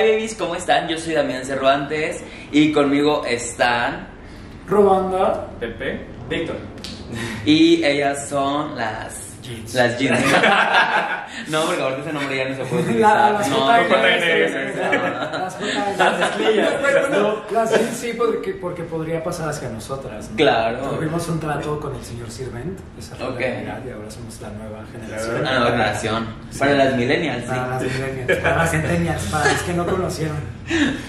Hi babies, ¿cómo están? Yo soy Damián Cervantes y conmigo están Robanda. Pepe, Víctor. y ellas son las Jeans. las jeans. no, porque ahorita ese nombre ya no se puede La- utilizar. las no, no, JNS. Las. Las las jeans sí, porque, porque podría pasar hacia nosotras. ¿no? Claro. Tuvimos un trato con el señor Sirvent, esa la y ahora somos la nueva generación. Una nueva generación. Para las millennials, Para las millennials, para las centennials, para los que no conocieron.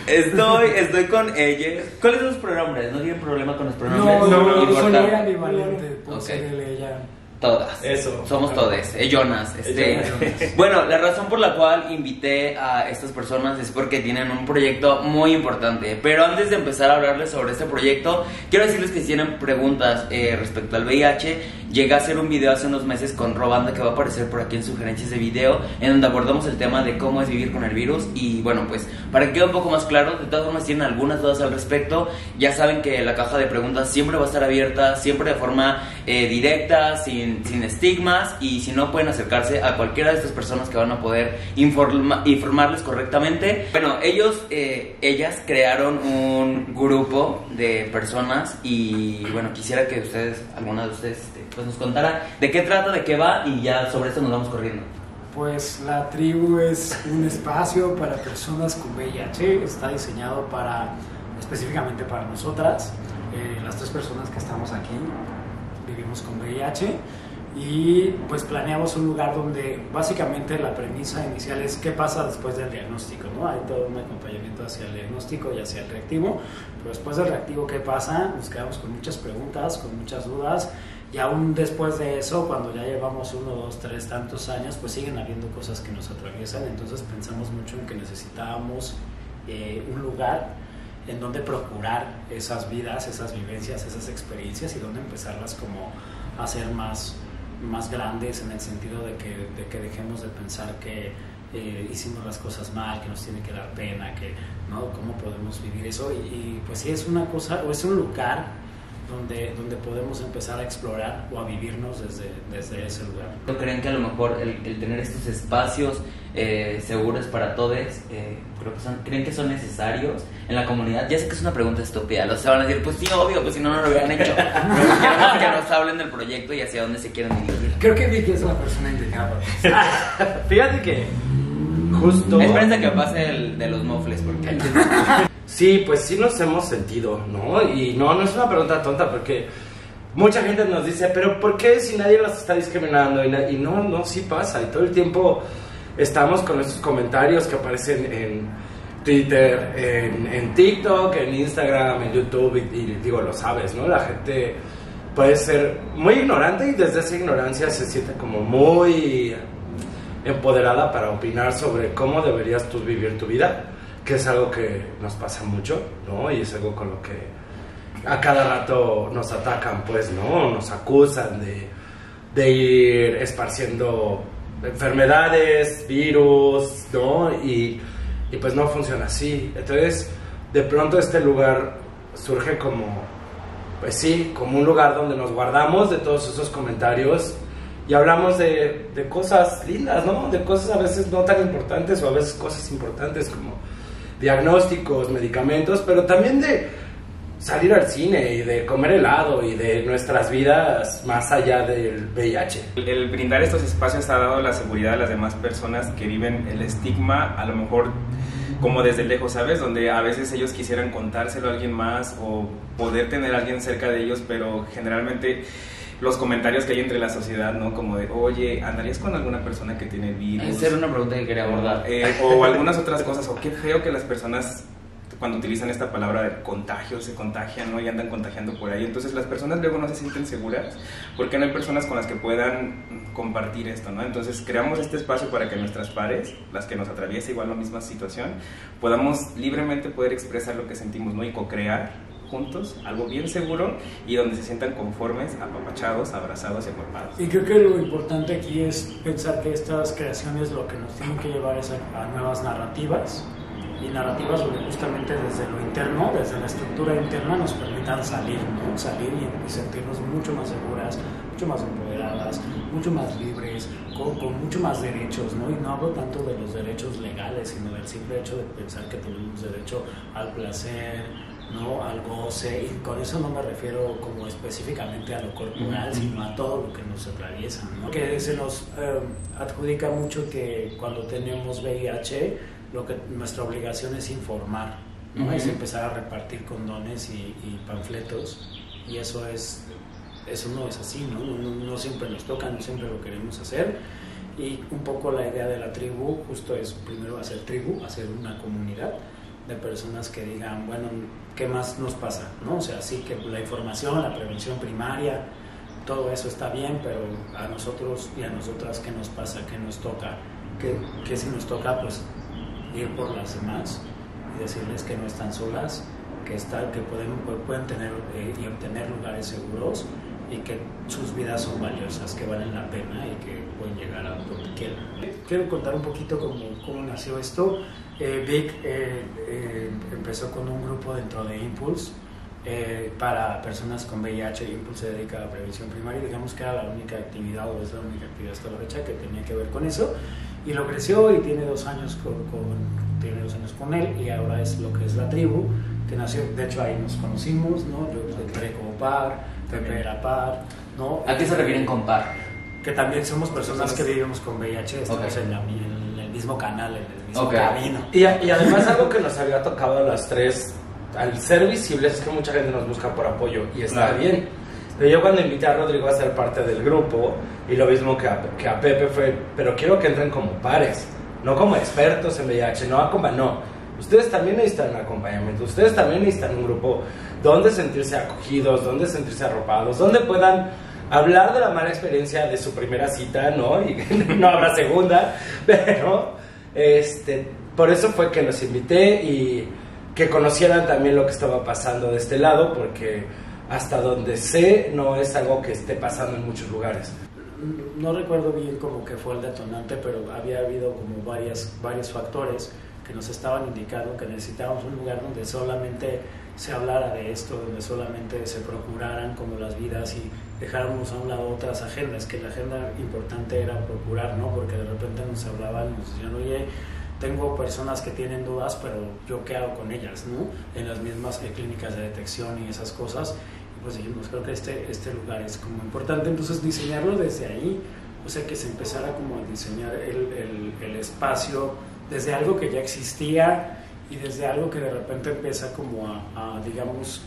Estoy, estoy con ellas. ¿Cuáles son sus pronombres? ¿No tienen problema con los No, pronombres? no, no, no, soy ambivalente él, ella. Todas. Eso. Somos todes. Ellonas. Este. Ellonas. Bueno, la razón por la cual invité a estas personas es porque tienen un proyecto muy importante. Pero antes de empezar a hablarles sobre este proyecto, quiero decirles que si tienen preguntas eh, respecto al VIH, llegué a hacer un video hace unos meses con Robanda que va a aparecer por aquí en sugerencias de video, en donde abordamos el tema de cómo es vivir con el virus. Y bueno, pues para que quede un poco más claro, de todas formas, tienen algunas dudas al respecto, ya saben que la caja de preguntas siempre va a estar abierta, siempre de forma eh, directa, sin, sin estigmas. Y si no, pueden acercarse a cualquiera de estas personas que van a poder informa- informarles correctamente. Bueno, ellos, eh, ellas crearon un grupo de personas y bueno, quisiera que ustedes, alguna de ustedes, este, pues nos contara de qué trata, de qué va y ya sobre esto nos vamos corriendo. Pues la tribu es un espacio para personas con VIH, está diseñado para específicamente para nosotras, eh, las tres personas que estamos aquí vivimos con VIH y pues planeamos un lugar donde básicamente la premisa inicial es qué pasa después del diagnóstico, ¿no? Hay todo un acompañamiento hacia el diagnóstico y hacia el reactivo, pero después del reactivo qué pasa, nos quedamos con muchas preguntas, con muchas dudas y aún después de eso, cuando ya llevamos uno, dos, tres, tantos años, pues siguen habiendo cosas que nos atraviesan, entonces pensamos mucho en que necesitábamos eh, un lugar en donde procurar esas vidas, esas vivencias, esas experiencias y donde empezarlas como a ser más, más grandes en el sentido de que, de que dejemos de pensar que eh, hicimos las cosas mal, que nos tiene que dar pena, que no, cómo podemos vivir eso y, y, pues sí es una cosa o es un lugar donde, donde podemos empezar a explorar o a vivirnos desde, desde ese lugar. ¿No creen que a lo mejor el, el tener estos espacios eh, seguros para todos, eh, creo que son, creen que son necesarios en la comunidad? Ya sé que es una pregunta estúpida, los van a decir, pues sí, obvio, pues si no, no lo hubieran hecho. Pero queremos que nos hablen del proyecto y hacia dónde se quieren dirigir. Creo que Vicky es la persona indicada. Fíjate que justo. Espérense que pase el de los mofles, porque... Sí, pues sí nos hemos sentido, ¿no? Y no, no es una pregunta tonta porque mucha gente nos dice, pero ¿por qué si nadie los está discriminando? Y, y no, no, sí pasa. Y todo el tiempo estamos con esos comentarios que aparecen en Twitter, en, en TikTok, en Instagram, en YouTube. Y, y digo, lo sabes, ¿no? La gente puede ser muy ignorante y desde esa ignorancia se siente como muy empoderada para opinar sobre cómo deberías tú vivir tu vida, que es algo que nos pasa mucho, ¿no? Y es algo con lo que a cada rato nos atacan, pues, ¿no? Nos acusan de, de ir esparciendo enfermedades, virus, ¿no? Y, y pues no funciona así. Entonces, de pronto este lugar surge como, pues sí, como un lugar donde nos guardamos de todos esos comentarios y hablamos de, de cosas lindas, ¿no? De cosas a veces no tan importantes o a veces cosas importantes como diagnósticos, medicamentos, pero también de salir al cine y de comer helado y de nuestras vidas más allá del VIH. El, brindar estos espacios ha dado la seguridad a las demás personas que viven el estigma, a lo mejor como desde lejos, ¿sabes? Donde a veces ellos quisieran contárselo a alguien más o poder tener a alguien cerca de ellos, pero generalmente los comentarios que hay entre la sociedad, ¿no? Como de, oye, ¿andarías con alguna persona que tiene virus? Esa era una pregunta que quería abordar. Eh, o algunas otras cosas, o qué feo que las personas cuando utilizan esta palabra de contagio se contagian, ¿no? Y andan contagiando por ahí. Entonces las personas luego no se sienten seguras porque no hay personas con las que puedan compartir esto, ¿no? Entonces creamos este espacio para que nuestras pares, las que nos atraviesa igual la misma situación, podamos libremente poder expresar lo que sentimos, ¿no? Y co-crear juntos algo bien seguro y donde se sientan conformes, apapachados, abrazados y acorpados. Y creo que lo importante aquí es pensar que estas creaciones lo que nos tienen que llevar es a, a nuevas narrativas y narrativas donde justamente desde lo interno, desde la estructura interna nos permitan salir, ¿no? Salir y, sentirnos mucho más seguras, mucho más empoderadas mucho más libres, con, con mucho más derechos, ¿no? Y no hablo tanto de los derechos legales, sino del simple hecho de pensar que tenemos derecho al placer, ¿no? al goce, y con eso no me refiero como específicamente a lo corporal, sino a todo lo que nos atraviesa, ¿no? que se nos eh, adjudica mucho que cuando tenemos VIH, lo que nuestra obligación es informar, ¿no? Es empezar a repartir condones y, y panfletos, y eso es eso no es así, ¿no? No, no- no siempre nos toca, no siempre lo queremos hacer. Y un poco la idea de la tribu justo es primero hacer tribu, hacer una comunidad de personas que digan, bueno, ¿qué más nos pasa? ¿no? O sea, sí que la información, la prevención primaria, todo eso está bien, pero a nosotros y a nosotras, ¿qué nos pasa? ¿Qué nos toca? ¿Qué, qué si nos toca? Pues ir por las demás y decirles que no están solas, que, están, que pueden, pueden tener eh, y obtener lugares seguros y que sus vidas son valiosas, que valen la pena y que pueden llegar a donde quieran. Quiero contar un poquito cómo, cómo nació esto. Eh, Vic eh, eh, empezó con un grupo dentro de Impulse eh, para personas con VIH. Impulse se dedica a prevención primaria digamos que era la única actividad o es la única actividad hasta la fecha que tenía que ver con eso. Y lo creció y tiene dos años con, con- tiene dos años con él y ahora es lo que es la tribu que nació, de hecho ahí nos conocimos, ¿no? Yo entré como par, Pepe era par, ¿no? ¿A qué se refieren con par? Que también somos personas que vivimos con VIH, estamos Ok. en, la- en el mismo canal, en el mismo Ok. camino. Y, a- y además algo que nos había tocado a las tres, al ser visibles, es que mucha gente nos busca por apoyo y está Claro. bien. Pero yo cuando invité a Rodrigo a ser parte del grupo, y lo mismo que a, que a Pepe fue, pero quiero que entren como pares, no como expertos en VIH, no, acompa- no. Ustedes también necesitan acompañamiento, ustedes también necesitan un grupo donde sentirse acogidos, donde sentirse arropados, donde puedan hablar de la mala experiencia de su primera cita, ¿no? Y no habrá segunda, pero este, por eso fue que los invité y que conocieran también lo que estaba pasando de este lado, porque hasta donde sé no es algo que esté pasando en muchos lugares. no recuerdo bien cómo que fue el detonante, pero había habido como varias, varios factores que nos estaban indicando que necesitábamos un lugar donde solamente se hablara de esto, donde solamente se procuraran como las vidas y dejáramos a un lado otras agendas, que la agenda importante era procurar, ¿no? Porque de repente nos hablaban, nos decían, oye, tengo personas que tienen dudas, pero yo qué hago con ellas, ¿no? En las mismas eh, clínicas de detección y esas cosas. Y pues dijimos, creo que este, este lugar es como importante, entonces diseñarlo desde ahí, o sea, que se empezara como a diseñar el, el, el espacio desde algo que ya existía y desde algo que de repente empieza como a, a, digamos,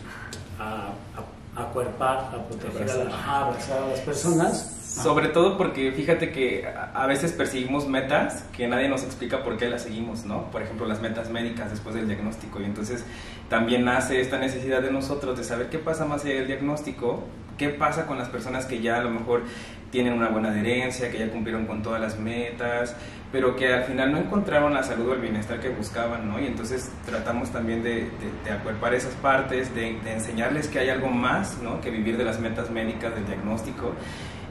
a, a, a cuerpar, a proteger, a, abrazar a las personas. Sobre todo porque fíjate que a veces perseguimos metas que nadie nos explica por qué las seguimos, ¿no? Por ejemplo, las metas médicas después del diagnóstico. Y entonces también nace esta necesidad de nosotros de saber qué pasa más allá del diagnóstico, qué pasa con las personas que ya a lo mejor tienen una buena adherencia, que ya cumplieron con todas las metas, pero que al final no encontraron la salud o el bienestar que buscaban, ¿no? Y entonces tratamos también de, de, de acuerpar esas partes, de, de enseñarles que hay algo más, ¿no? Que vivir de las metas médicas, del diagnóstico,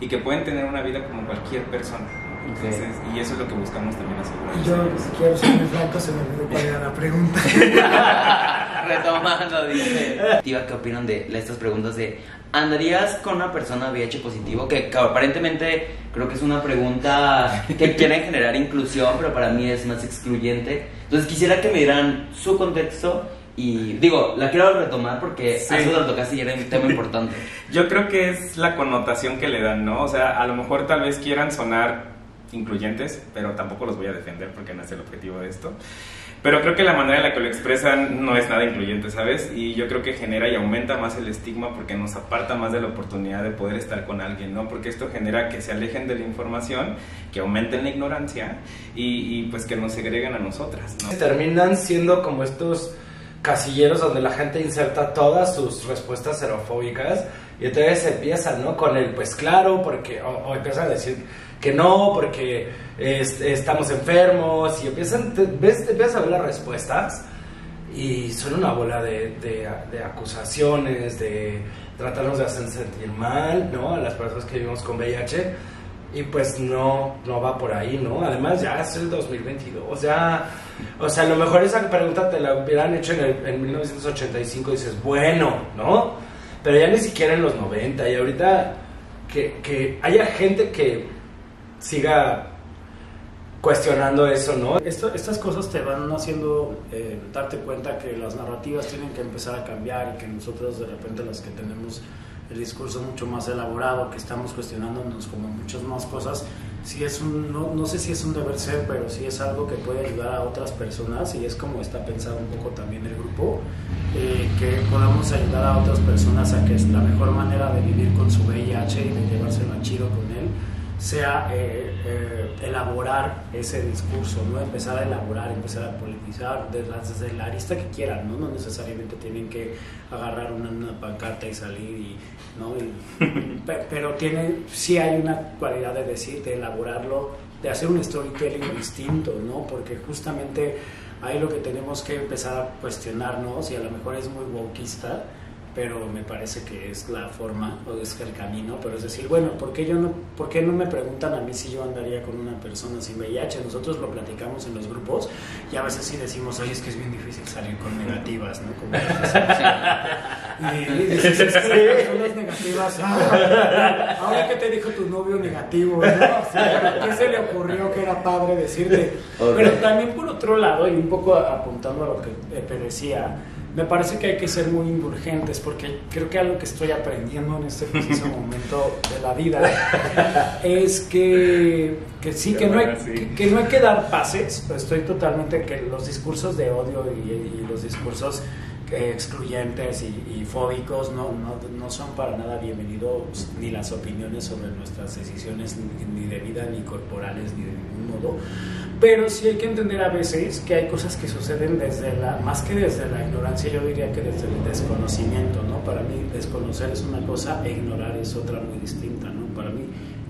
y que pueden tener una vida como cualquier persona. Entonces, y eso es lo que buscamos también asegurar. Y yo quiero ser muy franco, se me olvidó cuál era la pregunta. Retomando, dice. ¿Qué opinan de estas preguntas de ¿andarías con una persona VIH positivo? Que, que aparentemente creo que es una pregunta que quiere generar inclusión, pero para mí es más excluyente. Entonces quisiera que me dieran su contexto y digo, la quiero retomar porque Sí. hace lo tocaste y era un tema importante. Yo creo que es la connotación que le dan, ¿no? O sea, a lo mejor tal vez quieran sonar incluyentes, pero tampoco los voy a defender porque no es el objetivo de esto. Pero creo que la manera en la que lo expresan no es nada incluyente, ¿sabes? Y yo creo que genera y aumenta más el estigma porque nos aparta más de la oportunidad de poder estar con alguien, ¿no? Porque esto genera que se alejen de la información, que aumenten la ignorancia y, y, pues que nos segreguen a nosotras, ¿no? Terminan siendo como estos casilleros donde la gente inserta todas sus respuestas xerofóbicas y entonces empieza, ¿no? Con el pues claro, porque, o, o empiezan a decir que no, porque es- estamos enfermos y empiezan, te, ves, te empiezas a ver las respuestas y son una bola de, de, de acusaciones, de tratarnos de hacer sentir mal, ¿no? A las personas que vivimos con VIH y pues no, no va por ahí, ¿no? Además ya es el 2022, ya, o sea, a lo mejor esa pregunta te la hubieran hecho en, el- en 1985 y dices, bueno, ¿no? Pero ya ni siquiera en los 90 y ahorita que, que haya gente que siga cuestionando eso, ¿no? Esto, estas cosas te van haciendo eh, darte cuenta que las narrativas tienen que empezar a cambiar y que nosotros de repente las que tenemos el discurso mucho más elaborado, que estamos cuestionándonos como muchas más cosas, si es un, no, no, sé si es un deber ser, pero sí es algo que puede ayudar a otras personas y es como está pensado un poco también el grupo, eh, que podamos ayudar a otras personas a que es la mejor manera de vivir con su VIH y de llevárselo chido con él sea eh, eh, elaborar ese discurso, ¿no? empezar a elaborar, empezar a politizar desde, la arista que quieran, ¿no? no necesariamente tienen que agarrar una, una pancarta y salir, y, ¿no? pero tiene, sí hay una cualidad de decir, de elaborarlo, de hacer un storytelling distinto, ¿no? porque justamente ahí lo que tenemos que empezar a cuestionarnos, y a lo mejor es muy wokista, pero me parece que es la forma o es el camino, pero es decir, bueno, ¿por qué, yo no, ¿por qué no me preguntan a mí si yo andaría con una persona sin VIH? Nosotros lo platicamos en los grupos y a veces sí decimos, oye, es que es bien difícil salir con negativas, ¿no? Como y, dices, es que las negativas, ah, ahora que te dijo tu novio negativo, ¿no? ¿Qué se le ocurrió que era padre decirte? Pero también por otro lado, y un poco apuntando a lo que te decía, me parece que hay que ser muy indulgentes porque creo que algo que estoy aprendiendo en este preciso momento de la vida es que, que sí, que no, hay, que, no hay que dar pases, estoy totalmente que los discursos de odio y, los discursos excluyentes y, fóbicos no, no, no, son para nada bienvenidos ni las opiniones sobre nuestras decisiones ni, ni de vida ni corporales ni de pero sí hay que entender a veces que hay cosas que suceden desde la, más que desde la ignorancia, yo diría que desde el desconocimiento, ¿no? Para mí desconocer es una cosa e ignorar es otra muy distinta, ¿no? Para mí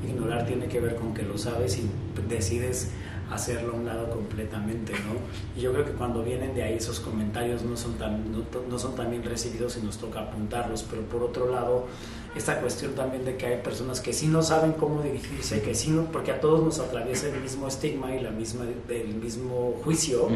ignorar tiene que ver con que lo sabes y decides hacerlo a un lado completamente, ¿no? Y yo creo que cuando vienen de ahí esos comentarios no son tan, no, no son tan bien recibidos y nos toca apuntarlos, pero por otro lado, esta cuestión también de que hay personas que sí no saben cómo dirigirse, que sí no, porque a todos nos atraviesa el mismo estigma y la misma, el mismo juicio,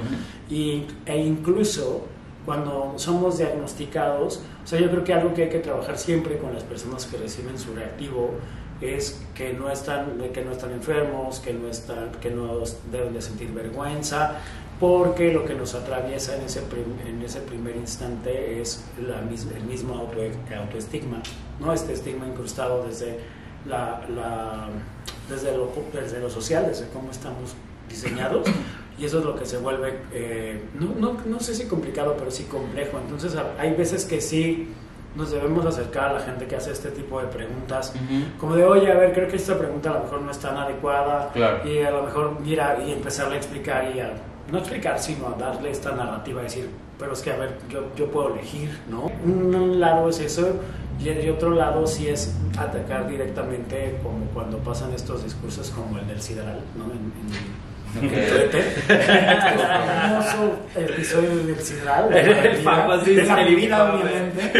y, e incluso cuando somos diagnosticados, o sea, yo creo que algo que hay que trabajar siempre con las personas que reciben su reactivo es que no están, que no están enfermos, que no, están, que no deben de sentir vergüenza, porque lo que nos atraviesa en ese, en ese primer instante es la el mismo auto, autoestigma, ¿no? este estigma incrustado desde, la, la, desde, lo, desde lo social, desde cómo estamos diseñados, y eso es lo que se vuelve, eh, no, no, no sé si complicado, pero sí complejo. Entonces hay veces que sí nos debemos acercar a la gente que hace este tipo de preguntas, como de, oye, a ver, creo que esta pregunta a lo mejor no es tan adecuada, y a lo mejor, mira, y empezarle a explicar, y a, no explicar, sino a darle esta narrativa, decir, pero es que, a ver, yo, yo puedo elegir, ¿no? Un, lado es eso, y, el otro lado sí es atacar directamente, como cuando pasan estos discursos como el del Sideral, ¿no? Famoso episodio del Sidral. El famoso de la vida, obviamente.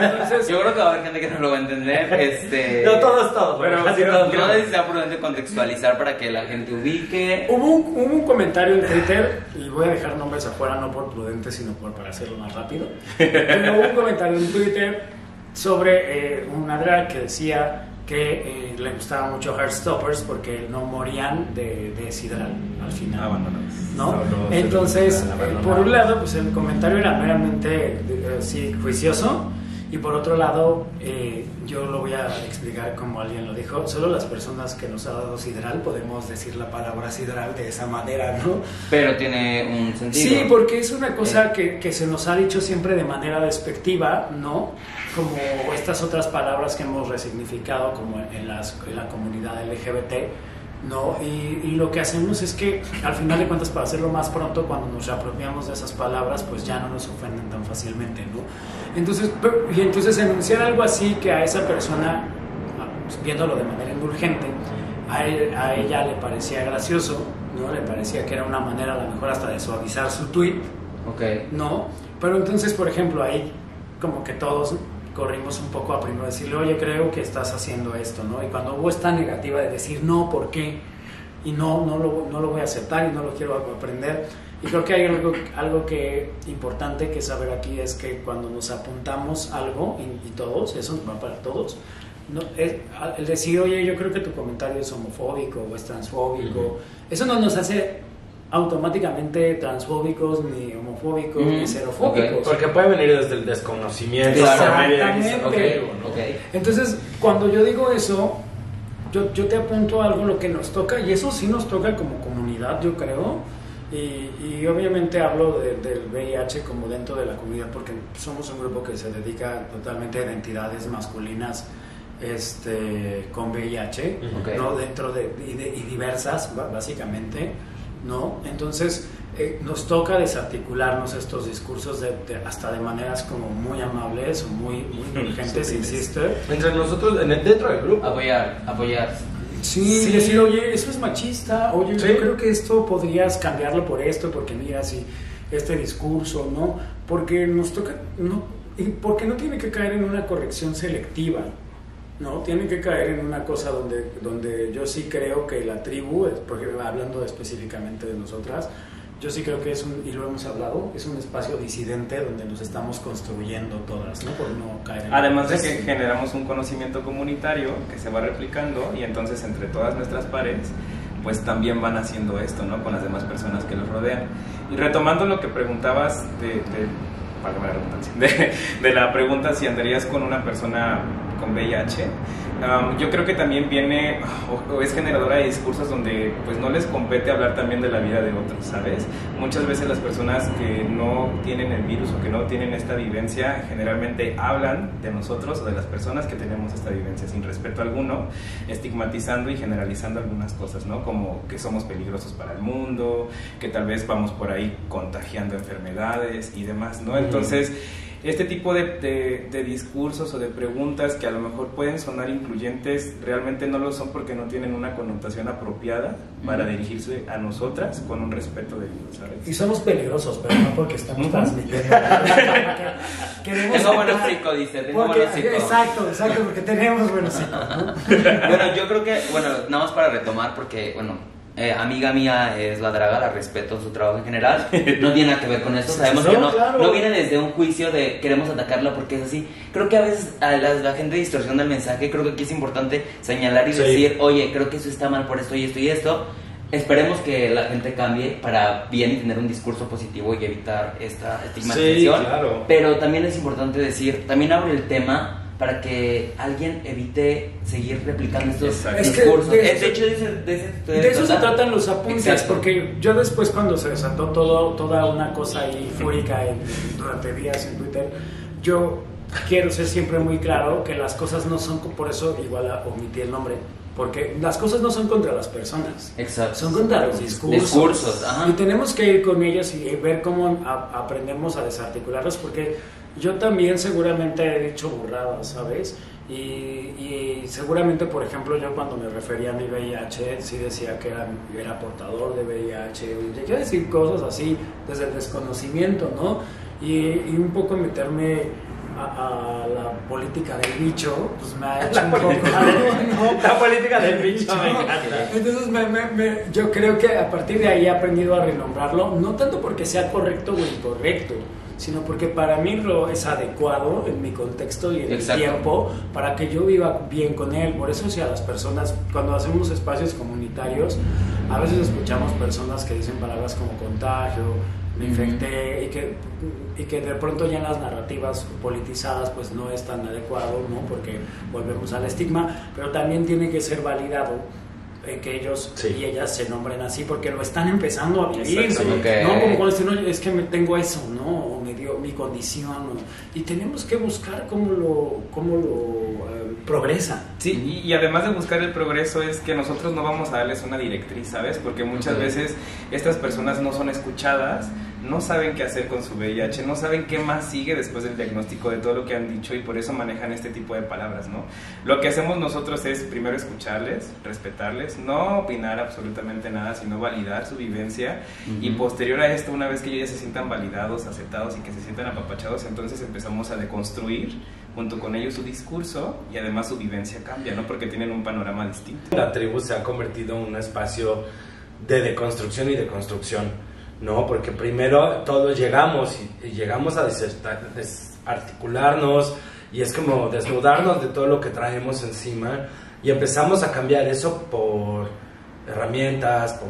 Entonces, Yo creo que va a haber gente que no lo va a entender. Este, no, todos, todos. Pero así no, no necesita prudente contextualizar para que la gente ubique. Hubo un, hubo un comentario en Twitter, y voy a dejar nombres afuera, no por prudente, sino por, para hacerlo más rápido. Pero hubo un comentario en Twitter sobre eh, una drag que decía que eh, le gustaba mucho Heartstoppers porque no morían de, de sidral al final. ¿no? Entonces, eh, por un lado, pues el comentario era meramente eh, sí, juicioso y por otro lado, yo lo voy a explicar como alguien lo dijo, solo las personas que nos ha dado sidral podemos decir la palabra sidral de esa manera, ¿no? Pero tiene un sentido. Sí, porque es una cosa que, que se nos ha dicho siempre de manera despectiva, ¿no? como estas otras palabras que hemos resignificado como en, las, en la comunidad LGBT, ¿no? Y, y, lo que hacemos es que al final de cuentas para hacerlo más pronto, cuando nos apropiamos de esas palabras, pues ya no nos ofenden tan fácilmente, ¿no? Entonces, y entonces enunciar algo así que a esa persona, viéndolo de manera indulgente, a, a ella le parecía gracioso, ¿no? Le parecía que era una manera a lo mejor hasta de suavizar su tweet, okay. ¿no? Pero entonces, por ejemplo, ahí como que todos corrimos un poco a primero decirle, oye, creo que estás haciendo esto, ¿no? Y cuando hubo esta negativa de decir, no, ¿por qué? Y no, no lo, no lo voy a aceptar y no lo quiero aprender. Y creo que hay algo, algo que importante que saber aquí es que cuando nos apuntamos algo, y, todos, eso va para todos, no, es- el decir, oye, yo creo que tu comentario es homofóbico o es transfóbico, eso no nos hace automáticamente transfóbicos, ni homofóbicos, ni Ujú. xerofóbicos. Ok. Porque puede venir desde el desconocimiento. Exactamente. Entonces, cuando yo digo eso, yo, yo te apunto a algo lo que nos toca, y eso sí nos toca como comunidad, yo creo. Y, y obviamente hablo de- del VIH como dentro de la comunidad, porque somos un grupo que se dedica totalmente a identidades masculinas este, con VIH. ¿no? dentro de, y, de- y diversas, básicamente. ¿No? Entonces, eh, nos toca desarticularnos estos discursos de, de- hasta de maneras como muy amables o muy, muy urgentes, Sutiles. insisto. Entre nosotros, en el- dentro del grupo. Apoyar, apoyar. Sí, Sí. decir, oye, eso es machista, oye, Sí. yo creo que esto podrías cambiarlo por esto, porque mira, si este discurso, ¿no? Porque nos toca, no, y porque no tiene que caer en una corrección selectiva, ¿no? Tiene que caer en una cosa donde, donde yo sí creo que la tribu, porque hablando específicamente de nosotras, yo sí creo que es un, y lo hemos hablado, es un espacio disidente donde nos estamos construyendo todas, ¿no? Por no caer en Además de que generamos un conocimiento comunitario que se va replicando y entonces entre todas nuestras pares pues también van haciendo esto, ¿no? Con las demás personas que los rodean. Y retomando lo que preguntabas de, de, de, de la pregunta si andarías con una persona con VIH, um, yo creo que también viene o, o es generadora de discursos donde pues no les compete hablar también de la vida de otros, ¿sabes? Muchas veces las personas que no tienen el virus o que no tienen esta vivencia generalmente hablan de nosotros o de las personas que tenemos esta vivencia sin respeto alguno, estigmatizando y generalizando algunas cosas, ¿no? Como que somos peligrosos para el mundo, que tal vez vamos por ahí contagiando enfermedades y demás, ¿no? Entonces, este tipo de, de- de discursos o de preguntas que a lo mejor pueden sonar incluyentes, realmente no lo son porque no tienen una connotación apropiada para dirigirse a nosotras con un respeto debido, Y ¿sabes? somos peligrosos, pero no porque estamos Ujú. transmitiendo. Queremos Tengo buen sacar- hocico, dice, tengo porque- buen hocico. Exacto, exacto, porque tenemos buen hocico, ¿no? bueno, yo creo que, bueno, nada más para retomar, porque, bueno, eh, amiga mía es la draga, la respeto su trabajo en general, no tiene nada que ver con esto, sabemos que No, no, claro. no viene desde un juicio de queremos atacarla porque es así. Creo que a veces a la, la gente distorsiona el mensaje, creo que aquí es importante señalar y Sí. decir, oye, creo que eso está mal por esto y esto y esto. Esperemos que la gente cambie para bien y tener un discurso positivo y evitar esta estigmatización. Sí, claro. Pero también es importante decir, también abre el tema para que alguien evite seguir replicando estos. Es que discursos. de- de hecho, de, de De eso se tratan los apuntes, Exacto. porque yo después cuando se desató todo, toda una cosa ahí fúrica en- durante días en Twitter, yo quiero ser siempre muy claro que las cosas no son, por eso igual omití el nombre, porque las cosas no son contra las personas, Exacto. son contra los discursos. Discursos, ajá. Y tenemos que ir con ellos y ver cómo a- aprendemos a desarticularlos, porque yo también seguramente he dicho burradas, ¿sabes? Y, y seguramente, por ejemplo, yo cuando me refería a mi VIH, sí decía que era, era portador de VIH, llegué a decir cosas así desde el desconocimiento, ¿no? Y, y un poco meterme a, a la política del bicho, pues me ha hecho un poco... ¿no? La política del bicho me encanta. Entonces me- me- me- yo creo que a partir de ahí he aprendido a renombrarlo, no tanto porque sea correcto o incorrecto, sino porque para mí lo es adecuado en mi contexto y en Exacto. el tiempo para que yo viva bien con él. Por eso si a las personas, cuando hacemos espacios comunitarios, a veces escuchamos personas que dicen palabras como contagio, me infecté, y que, y que de pronto ya en las narrativas politizadas pues no es tan adecuado, ¿no? Porque volvemos al estigma, pero también tiene que ser validado eh, que ellos Sí. y ellas se nombren así porque lo están empezando a vivir, Exacto. Ok. ¿no? Como cuando dicen, "Oye, es que me tengo eso, ¿no? Dio mi condición, y tenemos que buscar cómo lo, cómo lo eh, progresa. Sí, y, y además de buscar el progreso es que nosotros no vamos a darles una directriz, ¿sabes? Porque muchas veces estas personas no son escuchadas, no saben qué hacer con su VIH, no saben qué más sigue después del diagnóstico de todo lo que han dicho y por eso manejan este tipo de palabras, ¿no? Lo que hacemos nosotros es primero escucharles, respetarles, no opinar absolutamente nada, sino validar su vivencia y posterior a esto, una vez que ellos ya se sientan validados, aceptados y que se sientan apapachados, entonces empezamos a deconstruir junto con ellos su discurso y además su vivencia cambia, ¿no? Porque tienen un panorama distinto. La tribu se ha convertido en un espacio de deconstrucción y de construcción, ¿no? Porque primero todos llegamos y, y llegamos a deserta- desarticularnos y es como desnudarnos de todo lo que traemos encima y empezamos a cambiar eso por herramientas, por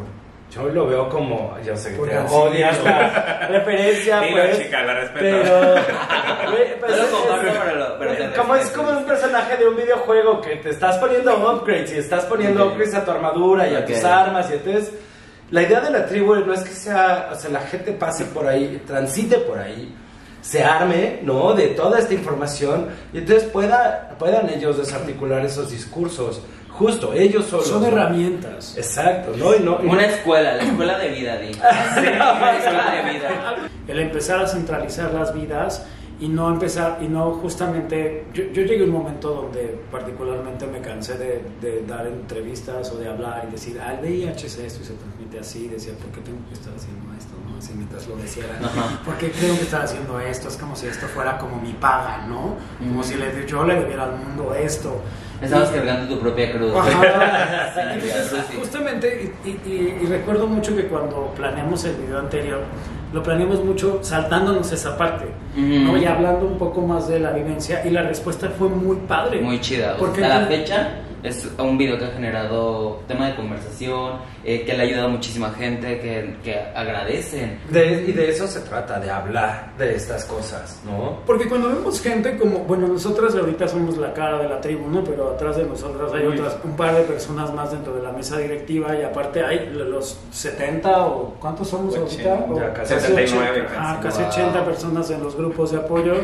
yo lo veo como, yo sé que Por te odias la referencia, Dilo, pues, chica, la respeto. pero, es- comparto, es- pero te como es como un personaje de un videojuego que te estás poniendo upgrades y estás poniendo upgrades a tu armadura y a tus armas y entonces la idea de la tribu no es que sea, o sea, la gente pase por ahí, transite por ahí, se arme, ¿no? De toda esta información y entonces pueda, puedan ellos desarticular esos discursos, justo, ellos solos. Son ¿no? herramientas. Exacto, ¿no? Y no, y Una escuela, la escuela de vida, Di. Una escuela de vida. el empezar a centralizar las vidas y no empezar y no justamente yo, yo llegué a un momento donde particularmente me cansé de, de dar entrevistas o de hablar y decir ah el VIH es esto y se transmite así y decía ¿por qué tengo que estar haciendo esto? ¿no? así mientras lo decía. ¿por qué tengo que estar haciendo esto? es como si esto fuera como mi paga ¿no? como Ujú. si le, yo le debiera al mundo esto Estabas cargando tu propia cruz. Ajá. Justamente, y, y- y recuerdo mucho que cuando planeamos el video anterior, lo planeamos mucho saltándonos esa parte, Ujú. ¿no? y hablando un poco más de la vivencia, y la respuesta fue muy padre. Muy chida. Porque a la fecha es un video que ha generado tema de conversación, eh, que le ha ayudado a muchísima gente, que, que agradecen. de- y de eso se trata, de hablar de estas cosas, ¿no? Porque cuando vemos gente como, bueno, nosotras ahorita somos la cara de la tribu, ¿no? Pero atrás de nosotras hay Uy. otras, un par de personas más dentro de la mesa directiva y aparte hay los 70 o ¿cuántos somos ahorita? Ochenta, O ya casi 79 80, ah, casi. casi Wow. 80 personas en los grupos de apoyo.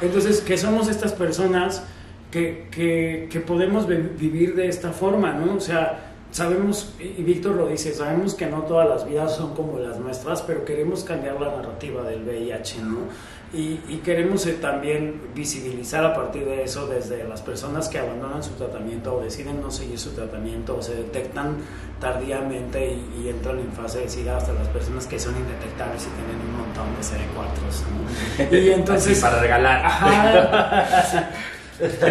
Entonces, que somos estas personas que, que, que podemos vi- vivir de esta forma, ¿no? O sea, sabemos, y Víctor lo dice, sabemos que no todas las vidas son como las nuestras, pero queremos cambiar la narrativa del VIH, ¿no? Y, y queremos eh, también visibilizar a partir de eso desde las personas que abandonan su tratamiento o deciden no seguir su tratamiento o se detectan tardíamente y, y entran en fase de SIDA hasta las personas que son indetectables y tienen un montón de CD4. ¿no? Y entonces... Así para regalar. Ajá.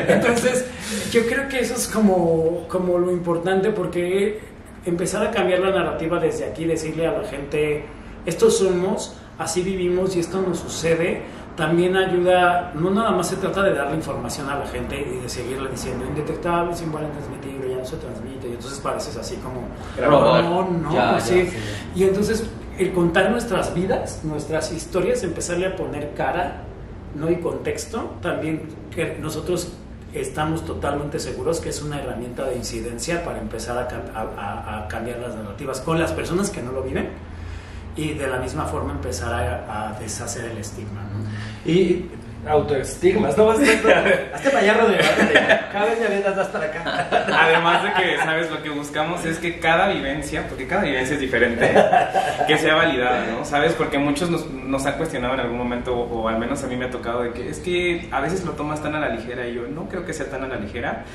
Entonces, yo creo que eso es como, como lo importante porque empezar a cambiar la narrativa desde aquí, decirle a la gente, estos somos, así vivimos y esto nos sucede, también ayuda, no nada más se trata de darle información a la gente y de seguirle diciendo indetectable, sin transmitible, ya no se transmite, y entonces pareces así como, no, no, Ya, ya, sí. sí. Y entonces el contar nuestras vidas, nuestras historias, empezarle a poner cara ¿no? y contexto, también que nosotros estamos totalmente seguros que es una herramienta de incidencia para empezar a, cam- a- a- a cambiar las narrativas con las personas que no lo viven y de la misma forma empezar a, deshacer el estigma. Y autoestigmas, ¿no? Hazte para allá, Rodrigo. Cada vez me avientas más para acá. Además de que, ¿sabes? Lo que buscamos es que cada vivencia, porque cada vivencia es diferente, que sea validada, ¿no? ¿Sabes? Porque muchos nos, nos han cuestionado en algún momento, o, o al menos a mí me ha tocado, de que es que a veces lo tomas tan a la ligera y yo no creo que sea tan a la ligera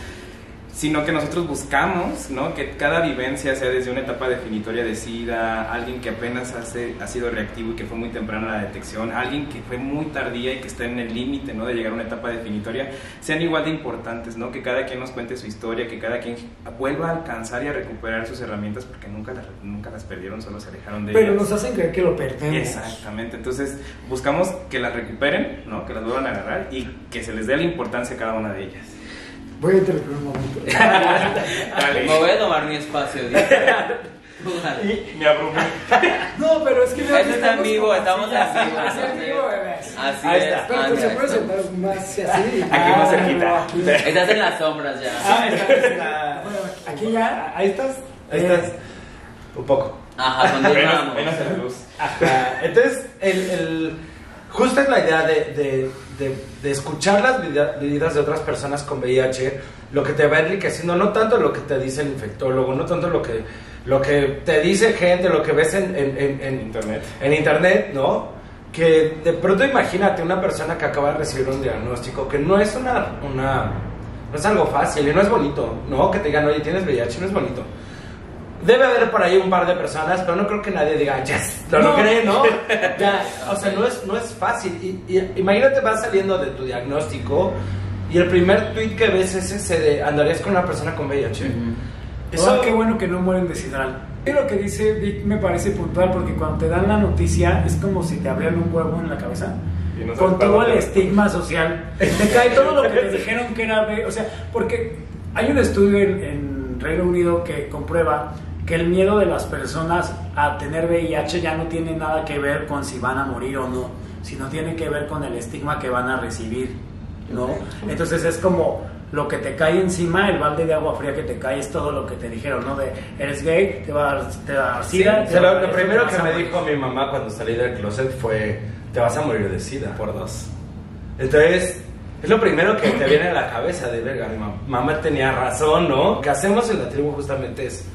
sino que nosotros buscamos ¿no? que cada vivencia sea desde una etapa definitoria de SIDA, alguien que apenas hace, ha sido reactivo y que fue muy temprana la detección, alguien que fue muy tardía y que está en el límite ¿no? de llegar a una etapa definitoria, sean igual de importantes, ¿no? que cada quien nos cuente su historia, que cada quien vuelva a alcanzar y a recuperar sus herramientas porque nunca las, nunca las perdieron, solo se alejaron de Pero ellas. nos hacen creer que lo perdemos. Exactamente, entonces buscamos que las recuperen, ¿no? que las vuelvan a agarrar y que se les dé la importancia a cada una de ellas. Voy a interrumpir un momento. Dale. Me voy a tomar mi espacio. Di. Me abrumé. No, pero es que... Esto está en vivo, estamos en así. vivo. Es en vivo, bebés. Así Ahí es. está. Pero Ah, pues, se puede sentar más así. Aquí más cerquita. Estás en las sombras ya. Ah, está, está. Bueno, aquí ya. Ahí estás. Ahí Eh. estás. Un poco. Ajá, continuamos. Venos a la luz. Ajá. Entonces, el- justo es la idea de, de- de- escuchar las vida- vidas de otras personas con VIH, lo que te va enriqueciendo, no tanto lo que te dice el infectólogo, no tanto lo que, lo que te dice gente, lo que ves en, en- en- en- Internet. en internet, ¿no? Que de pronto imagínate una persona que acaba de recibir un diagnóstico, que no es una, una no es algo fácil y no es bonito, ¿no? Que te digan, oye, tienes VIH, no es bonito. Debe haber por ahí un par de personas, pero no creo que nadie diga, yes, lo No. logré, ¿no? Ya, o sea, no es, no es fácil. Y, y imagínate, vas saliendo de tu diagnóstico y el primer tweet que ves es ese de, andarías con una persona con VIH. Ujú. Eso, Oh, qué bueno que no mueren de sidral. Y lo que dice Vic me parece puntual porque cuando te dan la noticia es como si te abrieran un huevo en la cabeza. No Con todo el estigma social. Te cae todo lo que te dijeron que era B. O sea, porque hay un estudio en, en Reino Unido que comprueba que el miedo de las personas a tener VIH ya no tiene nada que ver con si van a morir o no, sino tiene que ver con el estigma que van a recibir, ¿no? Entonces es como lo que te cae encima, el balde de agua fría que te cae es todo lo que te dijeron, ¿no? De eres gay, te va a dar, te va a dar sida. O te sea, va a lo, dar lo esto, primero te que a me dijo mi mamá cuando salí del closet fue, te vas a morir de sida. Por dos. Entonces, es lo primero que te viene a la cabeza de verga. Mi mam- mamá tenía razón, ¿no? Lo que hacemos en la tribu justamente es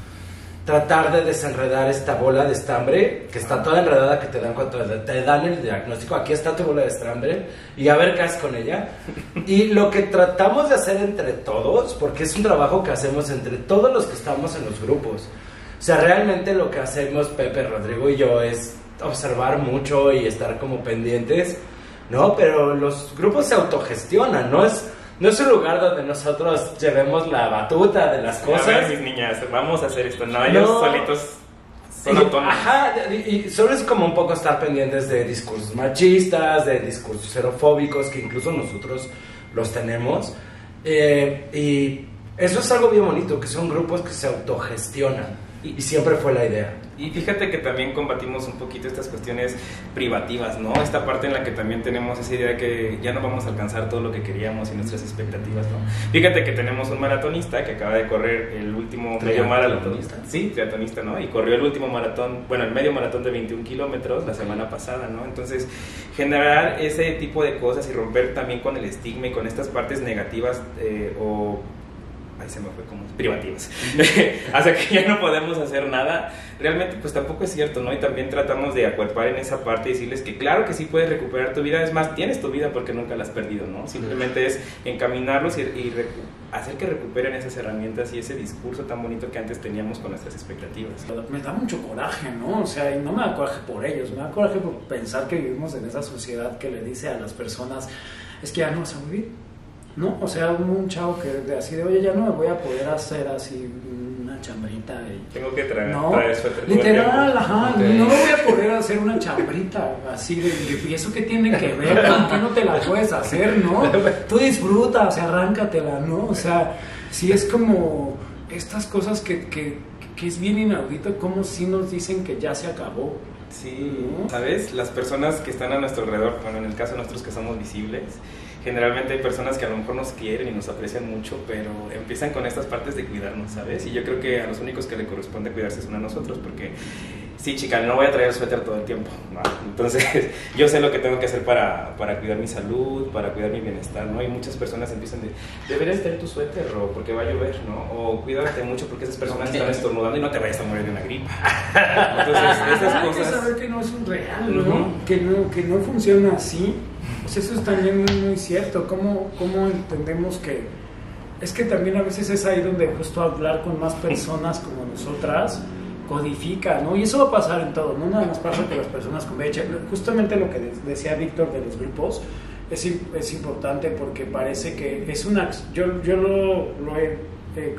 tratar de desenredar esta bola de estambre que está toda enredada que te dan cuando te dan el diagnóstico. Aquí está tu bola de estambre y a ver qué haces con ella. Y lo que tratamos de hacer entre todos, porque es un trabajo que hacemos entre todos los que estamos en los grupos. O sea, realmente lo que hacemos Pepe, Rodrigo y yo es observar mucho y estar como pendientes, ¿no? Pero los grupos se autogestionan, ¿no? Es, no es un lugar donde nosotros llevemos la batuta de las A ver, cosas. mis niñas, vamos a hacer esto. No, ellos No. solitos son autónomos. Ajá, y, y solo es como un poco estar pendientes de discursos machistas, de discursos xerofóbicos, que incluso nosotros los tenemos. Eh, y eso es algo bien bonito, que son grupos que se autogestionan. Y, siempre fue la idea. Y fíjate que también combatimos un poquito estas cuestiones privativas, ¿no? Esta parte en la que también tenemos esa idea de que ya no vamos a alcanzar todo lo que queríamos y nuestras expectativas, ¿no? Fíjate que tenemos un maratonista que acaba de correr el último medio maratón. Sí, triatlonista, ¿no? Y corrió el último maratón, bueno, el medio maratón de 21 kilómetros la semana pasada, ¿no? Entonces, generar ese tipo de cosas y romper también con el estigma y con estas partes negativas eh, o se me fue como privativas, hasta que ya no podemos hacer nada, realmente pues tampoco es cierto, ¿no? Y también tratamos de acuerpar en esa parte y decirles que claro que sí puedes recuperar tu vida, es más, tienes tu vida porque nunca la has perdido, ¿no? Simplemente es encaminarlos y, y hacer que recuperen esas herramientas y ese discurso tan bonito que antes teníamos con nuestras expectativas. Me da mucho coraje, ¿no? O sea, y no me da coraje por ellos, me da coraje por pensar que vivimos en esa sociedad que le dice a las personas, es que ya no vas a vivir, ¿no? O sea, un, un chavo que de así de, oye, ya no me voy a poder hacer así una chambrita y... Tengo que traer, No, traer suéter literal, ajá, no me voy a poder hacer una chambrita así de, ¿y eso qué tiene que ver? ¿Por qué no te la puedes hacer, no? Tú disfruta, o sea, arráncatela, ¿no? O sea, sí es como estas cosas que, que, que es bien inaudito, como si nos dicen que ya se acabó. Sí, ¿no? ¿sabes? Las personas que están a nuestro alrededor, bueno, en el caso de nosotros que somos visibles, generalmente hay personas que a lo mejor nos quieren y nos aprecian mucho, pero empiezan con estas partes de cuidarnos, ¿sabes? Y yo creo que a los únicos que le corresponde cuidarse son a nosotros, porque sí, chica, no voy a traer el suéter todo el tiempo, ¿no? Entonces, yo sé lo que tengo que hacer para, para cuidar mi salud, para cuidar mi bienestar, ¿no? Y muchas personas empiezan de, deberías traer tu suéter, o porque va a llover, ¿no? O cuídate mucho porque esas personas están estornudando y no te vayas a morir de una gripa. Entonces, esas Hay que cosas... saber que no es un real, ¿no? Ujú. que no que no funciona así. Pues eso es también muy, muy cierto. ¿Cómo, ¿Cómo entendemos que.? Es que también a veces es ahí donde justo hablar con más personas como nosotras codifica, ¿no? Y eso va a pasar en todo, no nada más pasa con las personas con VIH. Justamente lo que de- decía Víctor de los grupos es, es importante porque parece que es una... Yo, yo lo, lo he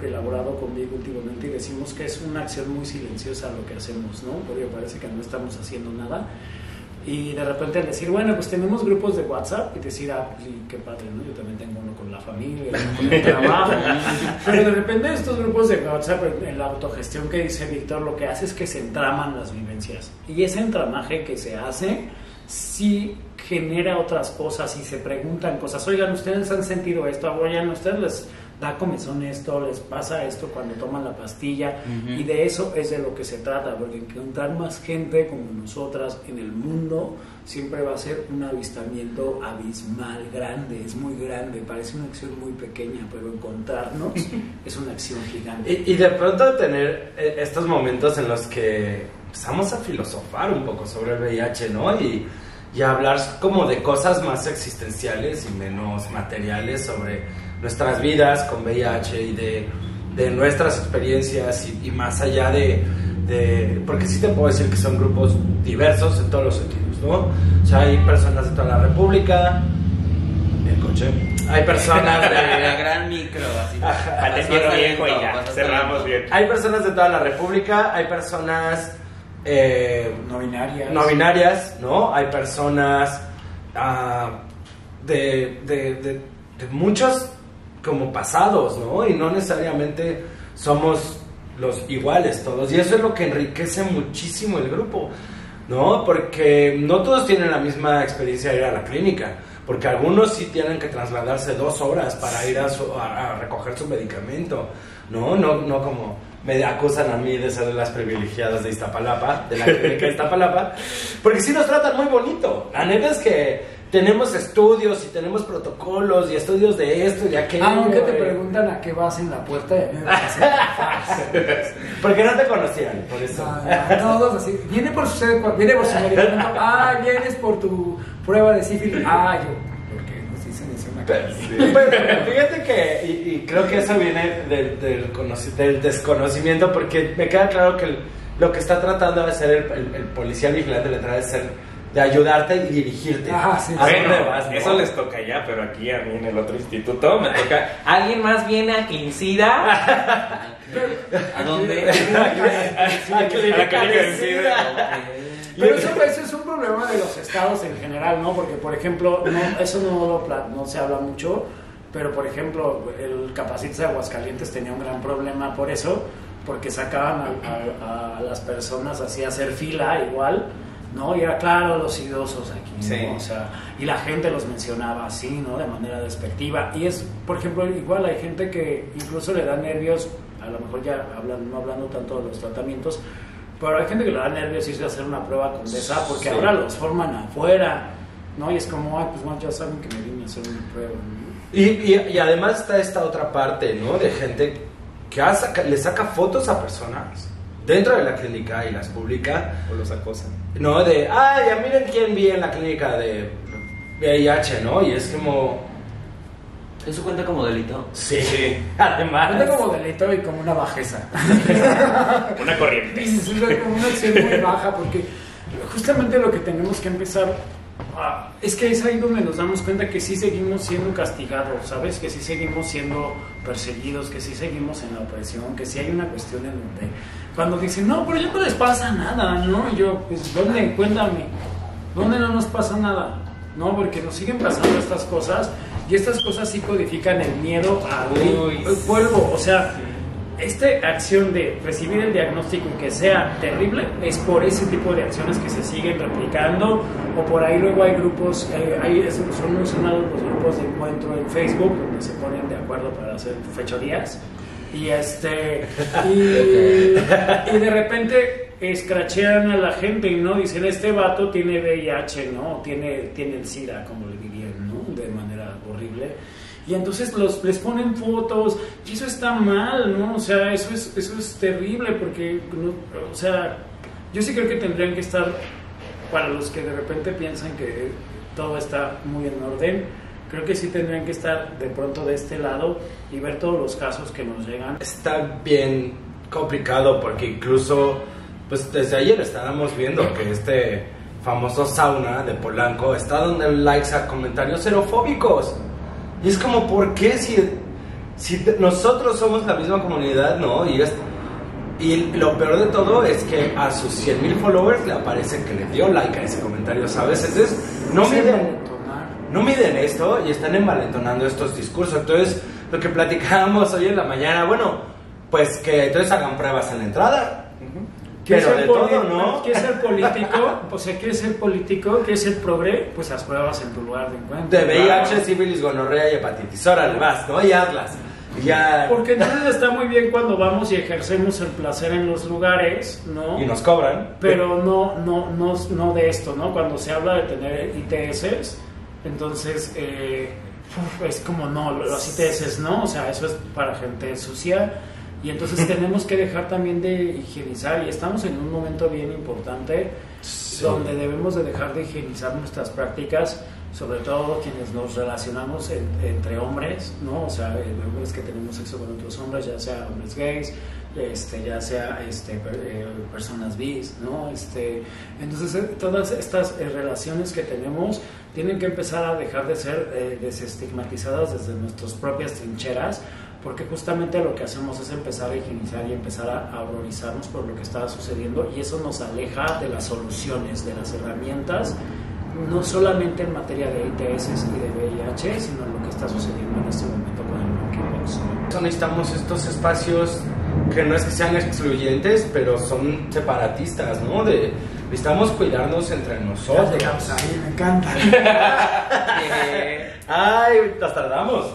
elaborado conmigo últimamente y decimos que es una acción muy silenciosa lo que hacemos, ¿no? Porque parece que no estamos haciendo nada. Y de repente al decir, bueno, pues tenemos grupos de WhatsApp y decir, ah, pues sí, qué padre, ¿no? Yo también tengo uno con la familia, uno con el trabajo. Pero de repente estos grupos de WhatsApp, en, en la autogestión que dice Víctor, lo que hace es que se entraman las vivencias. Y ese entramaje que se hace, sí genera otras cosas y se preguntan cosas. Oigan, ¿ustedes han sentido esto? Oigan, ¿ustedes les da comezón esto? ¿Les pasa esto cuando toman la pastilla? Ujú. Y de eso es de lo que se trata, porque encontrar más gente como nosotras en el mundo siempre va a ser un avistamiento abismal, grande, es muy grande, parece una acción muy pequeña, pero encontrarnos es una acción gigante. Y, y de pronto tener eh, estos momentos en los que empezamos a filosofar un poco sobre el VIH, ¿no? Y, y a hablar como de cosas más existenciales y menos materiales sobre nuestras vidas con VIH y de, de nuestras experiencias y, y más allá de, de- Porque sí te puedo decir que son grupos diversos en todos los sentidos, ¿no? O sea, hay personas de toda la República, el coche, hay personas La de... gran micro, así. Viejo y ya, cerramos bien. Hay personas de toda la República, hay personas eh, No binarias. no binarias, ¿no? Hay personas ah, de, de- de- de muchos como pasados, ¿no? Y no necesariamente somos los iguales todos. Y eso es lo que enriquece muchísimo el grupo, ¿no? Porque no todos tienen la misma experiencia de ir a la clínica. Porque algunos sí tienen que trasladarse dos horas para ir a, su- recoger su medicamento, ¿no? No, no como me acusan a mí de ser de las privilegiadas de Iztapalapa, de la clínica de Iztapalapa, porque sí nos tratan muy bonito. La neta es que tenemos estudios y tenemos protocolos y estudios de esto y de aquello. Aunque te eh. preguntan a qué vas en la puerta y a mí me parece Porque no te conocían, por eso. Ah, Todos así. Viene por su, viene por su. Ah, vienes por tu prueba de sífilis. Ah, yo. Porque nos dicen eso en la calle. Pero fíjate que, y, y creo que eso viene del, del, del desconocimiento, porque me queda claro que el- lo que está tratando de hacer el, el, el policía vigilante de letrada es ser de ayudarte y dirigirte. Ah, sí, ¿A dónde Bueno, no? eso les toca ya, pero aquí a mí en el otro instituto me toca. ¿Alguien más viene a Clincida? ¿A dónde? A A la clínica de SIDA. Pero eso, eso es un problema de los estados en general, ¿no? Porque, por ejemplo, no, eso no, lo pla- no se habla mucho, pero, por ejemplo, el Capacites de Aguascalientes tenía un gran problema por eso, porque sacaban a, a- a las personas así a hacer fila igual, ¿no? Y era claro, los idosos aquí. O sea, y la gente los mencionaba así, ¿no? De manera despectiva. Y es, por ejemplo, igual hay gente que incluso le da nervios, a lo mejor ya hablan, no hablando tanto de los tratamientos, pero hay gente que le da nervios irse a hacer una prueba con esa porque Sí. ahora los forman afuera, ¿no? Y es como, ay, pues no, ya saben que me vine a hacer una prueba, ¿no? Y, y, y además está esta otra parte, ¿no? De gente que le saca fotos a personas dentro de la clínica y las publica, O los acosan. ¿no? De, ah, ya miren quién vi en la clínica de VIH, ¿no? Y es como, ¿Eso cuenta como delito? sí, Sí. además. Cuenta como delito y como una bajeza. Una corriente. Es como una acción muy baja porque justamente lo que tenemos que empezar es que es ahí donde nos damos cuenta que sí seguimos siendo castigados, ¿sabes? Que sí seguimos siendo perseguidos, que sí seguimos en la opresión, que sí hay una cuestión en donde cuando dicen, no, pero ya no les pasa nada, ¿no? Y yo, pues, ¿dónde? Cuéntame, ¿dónde no nos pasa nada? ¿No? Porque nos siguen pasando estas cosas y estas cosas sí codifican el miedo a Uy, vuelvo, o sea, esta acción de recibir el diagnóstico y que sea terrible es por ese tipo de acciones que se siguen replicando o por ahí luego hay grupos, eh, hay, es- son muy sonados los grupos de encuentro en Facebook donde se ponen de acuerdo para hacer fechorías y este y, y de repente escrachean a la gente y no dicen este vato tiene VIH, ¿no? Tiene, tiene el SIDA, como le dirían, ¿no? De manera horrible. Y entonces los, les ponen fotos y eso está mal, ¿no? O sea, eso es, eso es terrible porque, no- o sea, yo sí creo que tendrían que estar, para los que de repente piensan que todo está muy en orden, creo que sí tendrían que estar de pronto de este lado y ver todos los casos que nos llegan. Está bien complicado porque incluso, pues desde ayer estábamos viendo que este famoso sauna de Polanco está dando likes a comentarios xerofóbicos. Y es como, ¿por qué si, si nosotros somos la misma comunidad, no? Y, es- y lo peor de todo es que a sus 100 mil followers le aparece que le dio like a ese comentario, ¿sabes? Entonces, no miden, no miden esto y están envalentonando estos discursos. Entonces, lo que platicábamos hoy en la mañana, bueno, pues que entonces hagan pruebas en la entrada. ¿Quieres ser ¿no? ¿Quieres ser político? O sea, ¿quieres ser político? ¿Quieres ser progre? Pues haz pruebas en tu lugar de encuentro. De VIH, sífilis, gonorrea y hepatitis. Órale, vas, ¿no? Y hazlas. Ya. Porque entonces está muy bien cuando vamos y ejercemos el placer en los lugares, ¿no? Y nos cobran. Pero no, no, no, no de esto, ¿no? Cuando se habla de tener ITS, entonces eh, es como no, los ITS no, o sea, eso es para gente sucia. Y entonces tenemos que dejar también de higienizar y estamos en un momento bien importante donde debemos de dejar de higienizar nuestras prácticas, sobre todo quienes nos relacionamos en- entre hombres, ¿no? O sea, eh, hombres que tenemos sexo con otros hombres, ya sea hombres gays, este, ya sea este, eh, personas bis, ¿no? Este, entonces, eh, todas estas eh, relaciones que tenemos tienen que empezar a dejar de ser eh, desestigmatizadas desde nuestras propias trincheras, porque justamente lo que hacemos es empezar a higienizar y empezar a, horrorizarnos por lo que está sucediendo y eso nos aleja de las soluciones, de las herramientas, no solamente en materia de ITS y de VIH, sino en lo que está sucediendo en este momento con el monkeypox. necesitamos estos espacios que no es que sean excluyentes, pero son separatistas, ¿no? De, necesitamos cuidarnos entre nosotros. ahí, me encanta. Eh, Ay, nos tardamos.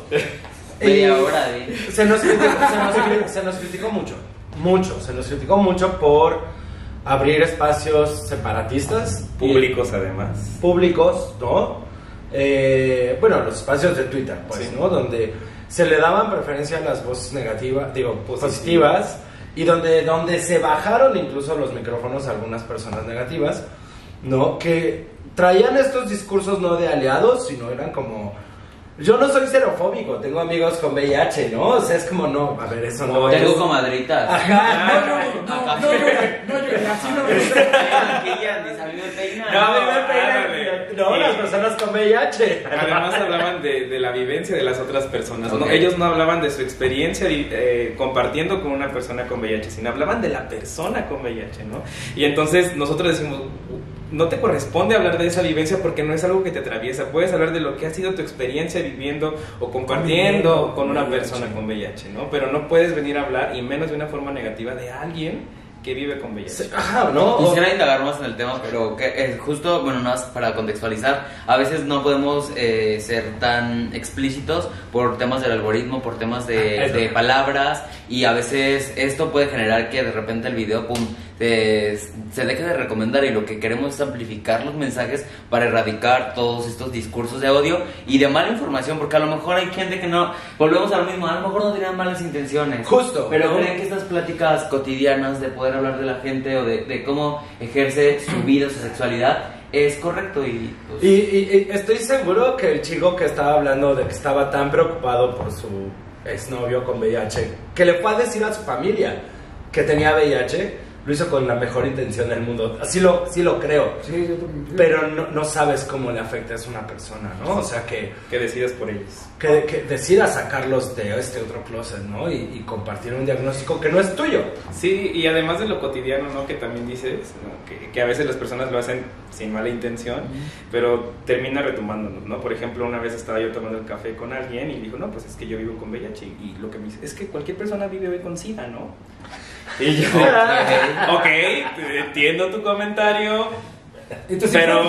Media hora de... Se nos, criticó, se, nos, cri- se nos criticó mucho, mucho, se nos criticó mucho por abrir espacios separatistas. y- Públicos además. públicos, ¿no? Eh, bueno, los espacios de Twitter, pues, Sí. ¿no? Donde se le daban preferencia a las voces negativas, digo, positivas, y donde, donde se bajaron incluso los micrófonos a algunas personas negativas, ¿no? Que traían estos discursos no de aliados, sino eran como... Yo no soy xerofóbico, tengo amigos con VIH, ¿no? O sea, es como, no, a ver, eso no es... Tengo comadritas. Ajá, No, no, no, no, no lloren, así no Andy, a mí me peinan. No, a mí me peinan, no, las personas con VIH. Además hablaban de, de la vivencia de las otras personas. ¿no? Ellos no hablaban de su experiencia eh, compartiendo con una persona con VIH, sino hablaban de la persona con VIH, ¿no? Y entonces nosotros decimos, no te corresponde hablar de esa vivencia porque no es algo que te atraviesa. Puedes hablar de lo que ha sido tu experiencia viviendo o compartiendo Conviviendo con una con persona VIH. con VIH, ¿no? Pero no puedes venir a hablar, y menos de una forma negativa, de alguien que vive con VIH. Ajá, ¿no? O- Quisiera indagar más en el tema, pero que es justo, bueno, nada más para contextualizar, a veces no podemos eh, ser tan explícitos por temas del algoritmo, por temas de, Ah, de palabras, y a veces esto puede generar que de repente el video, pum, se, se deje de recomendar y lo que queremos es amplificar los mensajes para erradicar todos estos discursos de odio y de mala información, porque a lo mejor hay gente que no, volvemos a lo mismo, a lo mejor no tenían malas intenciones. Justo, Pero ¿no? creen que estas pláticas cotidianas de poder hablar de la gente o de, de cómo ejerce su vida, su sexualidad, es correcto y... pues, Y, y- y estoy seguro que el chico que estaba hablando de que estaba tan preocupado por su exnovio con VIH, que le fue a decir a su familia que tenía VIH, lo hizo con la mejor intención del mundo. Así lo, sí lo creo. Sí, yo también. Pero no, no sabes cómo le afecta a una persona, ¿no? O sea, que, Que decidas por ellos. que, que decida sacarlos de este otro closet, ¿no? Y, y compartir un diagnóstico que no es tuyo. Sí, y además de lo cotidiano, ¿no? Que también dices, ¿no? que, que a veces las personas lo hacen sin mala intención, pero termina retomándonos, ¿no? Por ejemplo, una vez estaba yo tomando el café con alguien y dijo, no, pues es que yo vivo con VIH. Y lo que me dice, es que cualquier persona vive hoy con SIDA, ¿no? Y yo, ok, entiendo tu comentario, Entonces, pero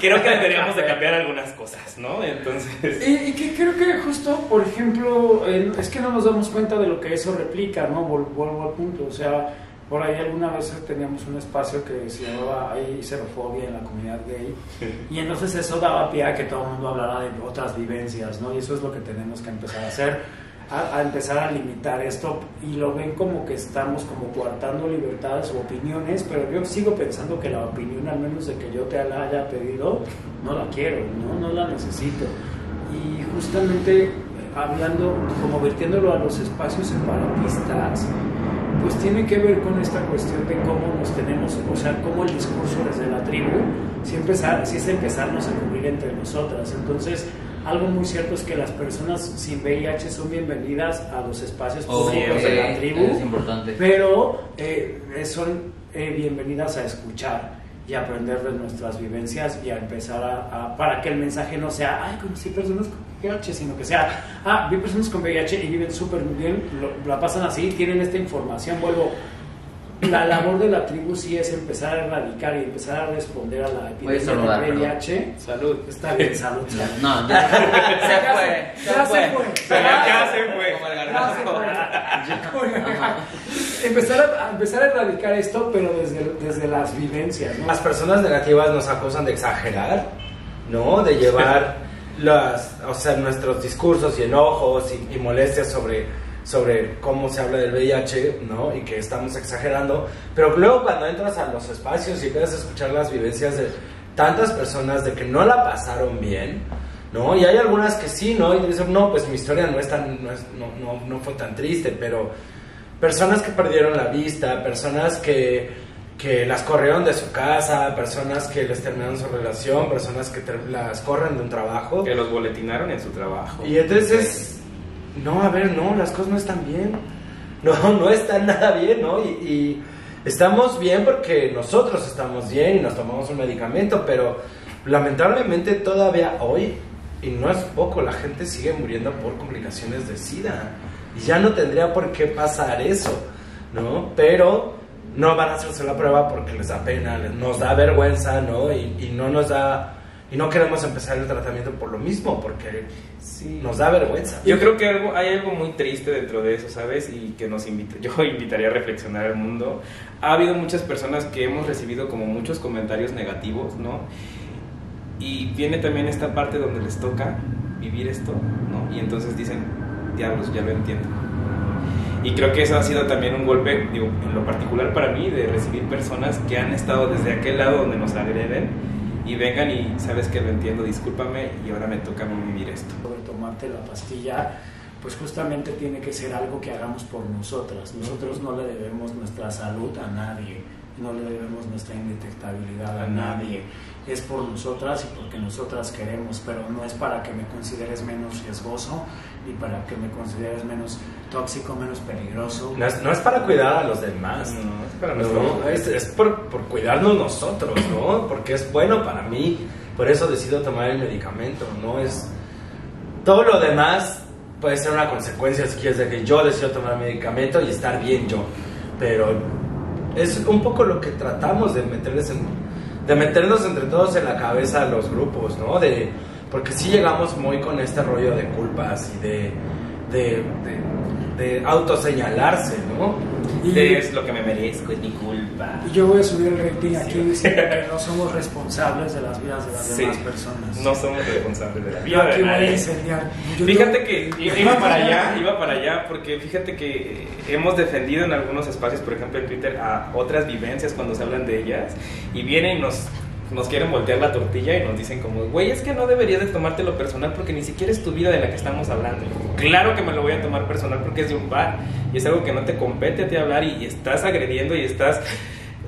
creo que deberíamos de cambiar algunas cosas, ¿no? Entonces... Y, y que creo que justo, por ejemplo, es que no nos damos cuenta de lo que eso replica, ¿no? Vuelvo al punto, o sea, por ahí alguna vez teníamos un espacio que se llamaba Hay xerofobia en la comunidad gay, y entonces eso daba pie a que todo el mundo hablara de otras vivencias, ¿no? Y eso es lo que tenemos que empezar a hacer, a, a empezar a limitar esto, y lo ven como que estamos como coartando libertades o opiniones, pero yo sigo pensando que la opinión, al menos de que yo te la haya pedido, no la quiero, no, no la necesito. Y justamente eh, hablando, como vertiéndolo a los espacios separatistas, pues tiene que ver con esta cuestión de cómo nos tenemos, o sea, cómo el discurso desde la tribu, si, empezar, si es empezarnos a cubrir entre nosotras. Entonces, algo muy cierto es que las personas sin VIH son bienvenidas a los espacios oh, públicos de la tribu Es importante. pero eh, son eh, bienvenidas a escuchar y aprender de nuestras vivencias y a empezar a, a- para que el mensaje no sea, ay, conocí personas con VIH, sino que sea, ah, vi personas con VIH y viven súper bien, lo- la pasan así, tienen esta información, vuelvo. La labor de la tribu sí es empezar a erradicar y empezar a responder a la epidemia estornudar, de perdón. VIH. Salud. Está bien, salud. No, ya se fue. Ya se fue. Ya se fue. Como el Ya se fue. empezar, a, a empezar a erradicar esto, pero desde, desde las vivencias, ¿no? Las personas negativas nos acusan de exagerar, ¿no? De llevar las, o sea, nuestros discursos y enojos y, y molestias sobre, sobre cómo se habla del VIH, ¿no? Y que estamos exagerando, pero luego cuando entras a los espacios y empiezas a escuchar las vivencias de tantas personas de que no la pasaron bien, ¿no? Y hay algunas que sí, ¿no? Y dicen, no, pues mi historia no, es tan, no, es, no, no, no fue tan triste, pero personas que perdieron la vista, personas que, que las corrieron de su casa, personas que les terminaron su relación, personas que las corren de un trabajo. Que los boletinaron en su trabajo. Y entonces, no, a ver, no, las cosas no están bien. No, no están nada bien, ¿no? Y, estamos bien porque nosotros estamos bien y nos tomamos un medicamento, pero lamentablemente todavía hoy, y no es poco, la gente sigue muriendo por complicaciones de SIDA. Y ya no tendría por qué pasar eso, ¿no? Pero no van a hacerse la prueba porque les da pena, nos da vergüenza, ¿no? Y no nos da... Y no queremos empezar el tratamiento por lo mismo, porque Sí. nos da vergüenza. Yo creo que algo, hay algo muy triste dentro de eso, ¿sabes? Y que nos invita, yo invitaría a reflexionar al mundo. Ha habido muchas personas que hemos recibido como muchos comentarios negativos, ¿no? Y viene también esta parte donde les toca vivir esto, ¿no? Y entonces dicen, diablos, ya lo entiendo. Y creo que eso ha sido también un golpe, digo, en lo particular para mí, de recibir personas que han estado desde aquel lado donde nos agreden y vengan y sabes que lo entiendo, discúlpame y ahora me toca a mí vivir esto. de tomarte la pastilla, pues justamente tiene que ser algo que hagamos por nosotras. Nosotros no le debemos nuestra salud a nadie, no le debemos nuestra indetectabilidad a nadie. Es por nosotras y porque nosotras queremos, pero no es para que me consideres menos riesgoso ni para que me consideres menos tóxico, menos peligroso. No es, no es para cuidar a los demás. No, es para No, nosotros. es, es por, por cuidarnos nosotros, ¿no? Porque es bueno para mí. Por eso decido tomar el medicamento. No es. Todo lo demás puede ser una consecuencia, si quieres, de que yo decido tomar el medicamento y estar bien yo. Pero es un poco lo que tratamos de meterles en, de meternos entre todos en la cabeza a los grupos, ¿no? De, porque sí llegamos muy con este rollo de culpas y de, de, de, de autoseñalarse, ¿no? Es lo que me merezco, es mi culpa. Yo voy a subir el rating aquí diciendo que no somos responsables de las vidas de las Sí. demás personas. No somos responsables de la Yo vida aquí de voy a nadie. Fíjate que iba para allá, iba para allá, porque fíjate que hemos defendido en algunos espacios, por ejemplo en Twitter, a otras vivencias cuando se hablan de ellas, y vienen y nos, nos quieren voltear la tortilla y nos dicen como, güey, es que no deberías de tomártelo personal porque ni siquiera es tu vida de la que estamos hablando. Claro que me lo voy a tomar personal porque es de un bar, y es algo que no te compete a ti hablar, y, y estás agrediendo y estás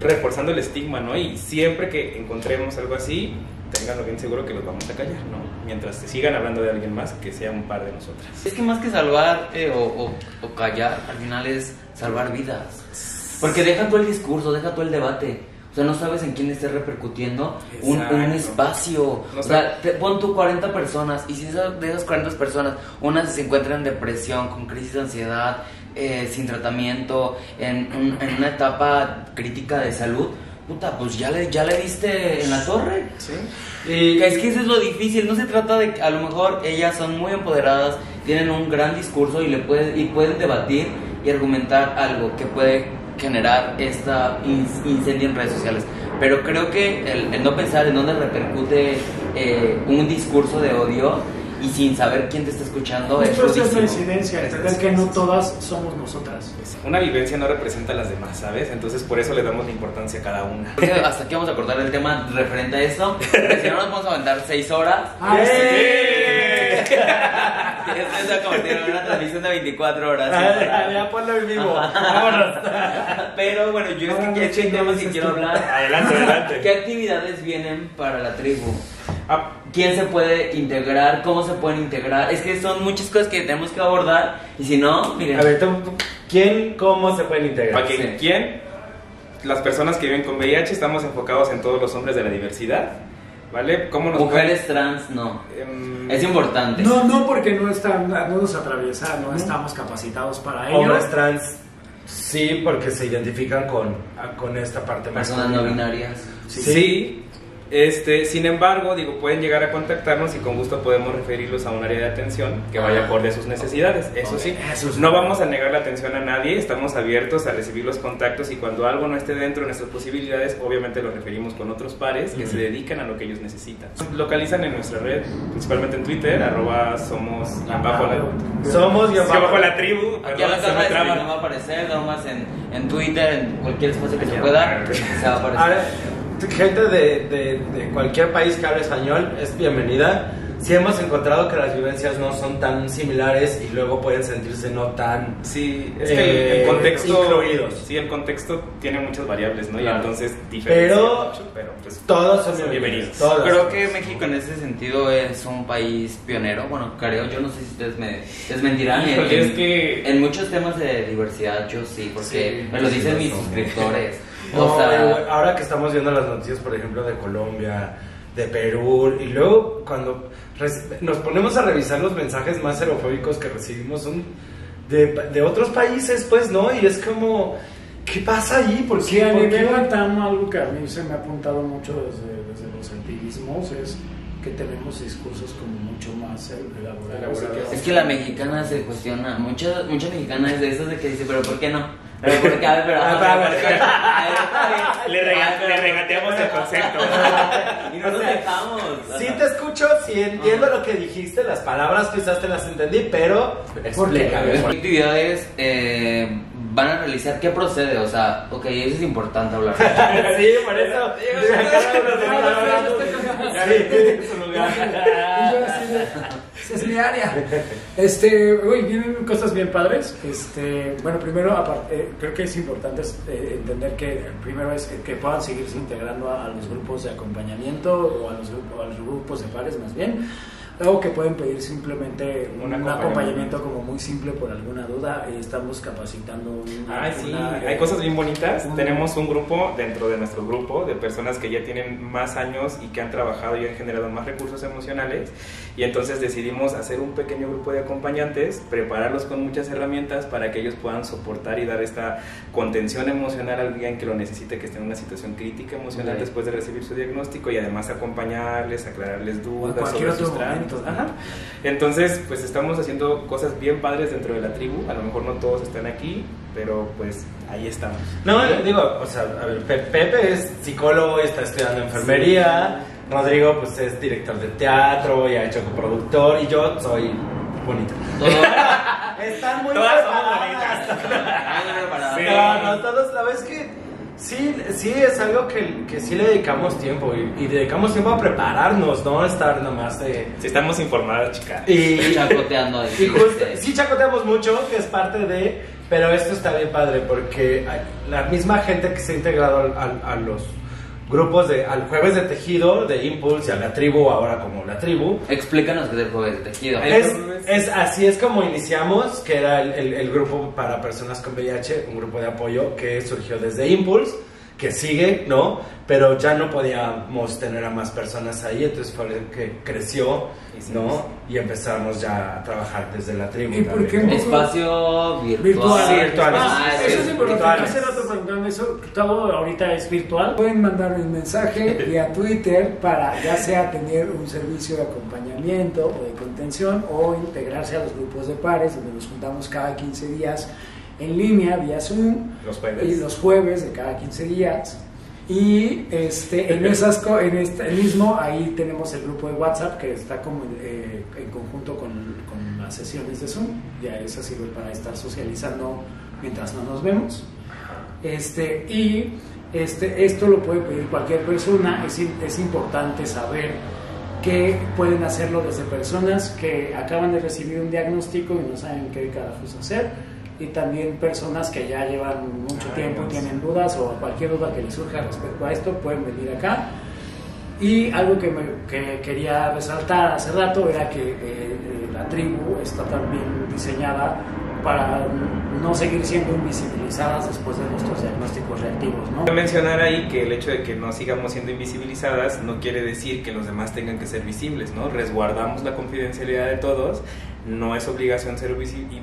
reforzando el estigma, ¿no? Y siempre que encontremos algo así, tenganlo bien seguro que los vamos a callar, ¿no? Mientras se sigan hablando de alguien más, que sea un par de nosotras. Es que más que salvar eh, o, o- o callar, al final es salvar vidas. Porque deja tú el discurso, deja tú el debate. Sea, no sabes en quién esté repercutiendo un, un espacio. No o sea, te, pon tú 40 personas y si esas- de esas 40 personas, unas se encuentran en depresión, con crisis de ansiedad, eh, sin tratamiento, en, un- en una etapa crítica de salud, puta, pues ya le, ya le diste en la torre. ¿Sí? Es que eso es lo difícil, no se trata de que a lo mejor ellas son muy empoderadas, tienen un gran discurso y, le puede, y pueden debatir y argumentar algo que puede generar esta in- incendio en redes sociales. Pero creo que el, el no pensar en dónde repercute eh, un discurso de odio y sin saber quién te está escuchando es Esto es la rudísimo. incidencia, entender que no todas somos nosotras. Una vivencia no representa a las demás, ¿sabes? Entonces por eso le damos la importancia a cada una. Que Hasta aquí vamos a cortar el tema referente a esto, si no nos vamos a aventar seis horas. Ah, Esto se va a convertir en una transmisión de 24 horas. Ah, ya ponlo en vivo. Vámonos. Pero bueno, yo es no que este chingues, tema que es quiero hablar. Adelante, adelante. ¿Qué actividades vienen para la tribu? ¿Quién se puede integrar? ¿Cómo se pueden integrar? Es que son muchas cosas que tenemos que abordar y si no, miren. A ver, ¿quién, cómo se pueden integrar? ok, Sí. ¿quién? Las personas que viven con VIH estamos enfocados en todos los hombres de la diversidad, ¿vale? ¿Cómo nos Mujeres trans, no. pueden- em, Es importante. No, no, porque no, están, no nos atraviesa, no estamos capacitados para ello. Hombres trans, sí, porque se identifican con, con esta parte Personas masculina. no binarias. sí, Este, sin embargo, digo, pueden llegar a contactarnos y con gusto podemos referirlos a un área de atención que vaya acorde a sus necesidades. Eso sí, Eso es no vamos a negar la atención a nadie, estamos abiertos a recibir los contactos y cuando algo no esté dentro de nuestras posibilidades, obviamente lo referimos con otros pares que se dedican a lo que ellos necesitan. Nos localizan en nuestra red, principalmente en Twitter, arroba somos bajo la, Somos yo sí, bajo la tribu. Aquí a la se no va a aparecer, nada más en, en Twitter, en cualquier espacio que se pueda, se va a aparecer. Gente de, de- de cualquier país que hable español es bienvenida. Si hemos encontrado que las vivencias no son tan similares y luego pueden sentirse no tan... Sí, es Eh, que el, el contexto. incluidos. Sí, el contexto tiene muchas variables, ¿no? Claro. Y entonces diferencia Pero mucho, pero pues. Todos son bienvenidos. bienvenidos. todos. Creo que México en ese sentido es un país pionero. Bueno, creo, yo no sé si ustedes me desmentirán. En, es que- en muchos temas de diversidad, yo sí, porque Sí, me lo sí, dicen mis suscriptores. No, o sea, ahora que estamos viendo las noticias, por ejemplo, de Colombia, de Perú, y luego cuando nos ponemos a revisar los mensajes más xerofóbicos que recibimos son de, de otros países, pues, ¿no? Y es como, ¿qué pasa ahí? ¿Por Porque qué? a ¿Por nivel algo que a mí se me ha apuntado mucho desde, desde los activismos es que tenemos discursos como mucho más elaborados. Es que la mexicana se cuestiona. Mucha, mucha mexicana es de esas de que dice, pero ¿por qué no? Pero ¿por qué? A ver, pero. Ah, a ver, a ver, pero- a ver, está bien. Le, rega- Ah, pero- le regateamos el concepto. Y no nos dejamos. Sí te escucho, sí entiendo lo que dijiste, las palabras quizás te las entendí, pero explícame. ¿Qué actividades eh, van a realizar? ¿Qué procede? O sea, ok, eso es importante hablar. sí, por eso. Sí, su lugar. Y yo así de, "Esa es mi área. Este, uy, vienen cosas bien padres. Este, bueno, primero, aparte, eh, creo que es importante eh, entender que eh, primero es que puedan seguirse integrando a, a los grupos de acompañamiento o a los, a los grupos de pares más bien. O que pueden pedir simplemente un, Un acompañamiento. acompañamiento. como muy simple por alguna duda. Eh, estamos capacitando una- Ay, sí, una, hay eh, cosas bien bonitas. un- Tenemos un grupo dentro de nuestro grupo de personas que ya tienen más años y que han trabajado y han generado más recursos emocionales. Y entonces decidimos hacer un pequeño grupo de acompañantes, prepararlos con muchas herramientas para que ellos puedan soportar y dar esta contención emocional a alguien que lo necesite, que esté en una situación crítica emocional Ok. después de recibir su diagnóstico y además acompañarles, aclararles dudas sobre sus trámites. Momento. Ajá. Entonces, pues estamos haciendo cosas bien padres dentro de la tribu. A lo mejor no todos están aquí, pero pues ahí estamos. No, digo, o sea, a ver, Pe- Pepe es psicólogo y está estudiando enfermería. Rodrigo, pues es director de teatro y ha hecho coproductor. Y yo soy bonito. Están muy Todas somos preparadas. Preparado. Sí. No, no, todos, la es que sí, sí es algo que, que sí le dedicamos tiempo y, y dedicamos tiempo a prepararnos, no estar nomás de... Si estamos informadas, chica. Y, Chacoteando y justo- sí chacoteamos mucho, que es parte de, pero esto está bien padre porque la misma gente que se ha integrado al- al- a los grupos de, al jueves de tejido, de Impulse y a la tribu, ahora como la tribu, Explícanos qué es el jueves de tejido. Es, es así es como iniciamos, que era el, el- el grupo para personas con VIH, un grupo de apoyo que surgió desde Impulse, que sigue, ¿no? Pero ya no podíamos tener a más personas ahí, entonces fue el que creció, ¿no? Y empezamos ya a trabajar desde la tribu. ¿Y por qué. Espacio virtual. Virtual. Virtuales. Ah, eso es importante. Hace rato eso. Todo ahorita es virtual. Pueden mandarme un mensaje vía Twitter para ya sea tener un servicio de acompañamiento o de contención o integrarse a los grupos de pares donde nos juntamos cada 15 días en línea vía Zoom Los jueves. y los jueves de cada 15 días. Y este, en, esas, en este mismo, ahí tenemos el grupo de WhatsApp que está como eh, en conjunto con, con las sesiones de Zoom. Ya esa sirve para estar socializando mientras no nos vemos. Este, y este, esto lo puede pedir cualquier persona. Es, es importante saber que pueden hacerlo desde personas que acaban de recibir un diagnóstico y no saben qué carajos hacer. Y también personas que ya llevan mucho Ah, tiempo y tienen dudas o cualquier duda que les surja respecto a esto, pueden venir acá. Y algo que, me, que quería resaltar hace rato era que eh, eh, la tribu está también diseñada para no seguir siendo invisibilizadas después de nuestros diagnósticos reactivos, ¿no? Mencionar ahí que el hecho de que no sigamos siendo invisibilizadas no quiere decir que los demás tengan que ser visibles, ¿no? Resguardamos la confidencialidad de todos, no es obligación ser visi- y-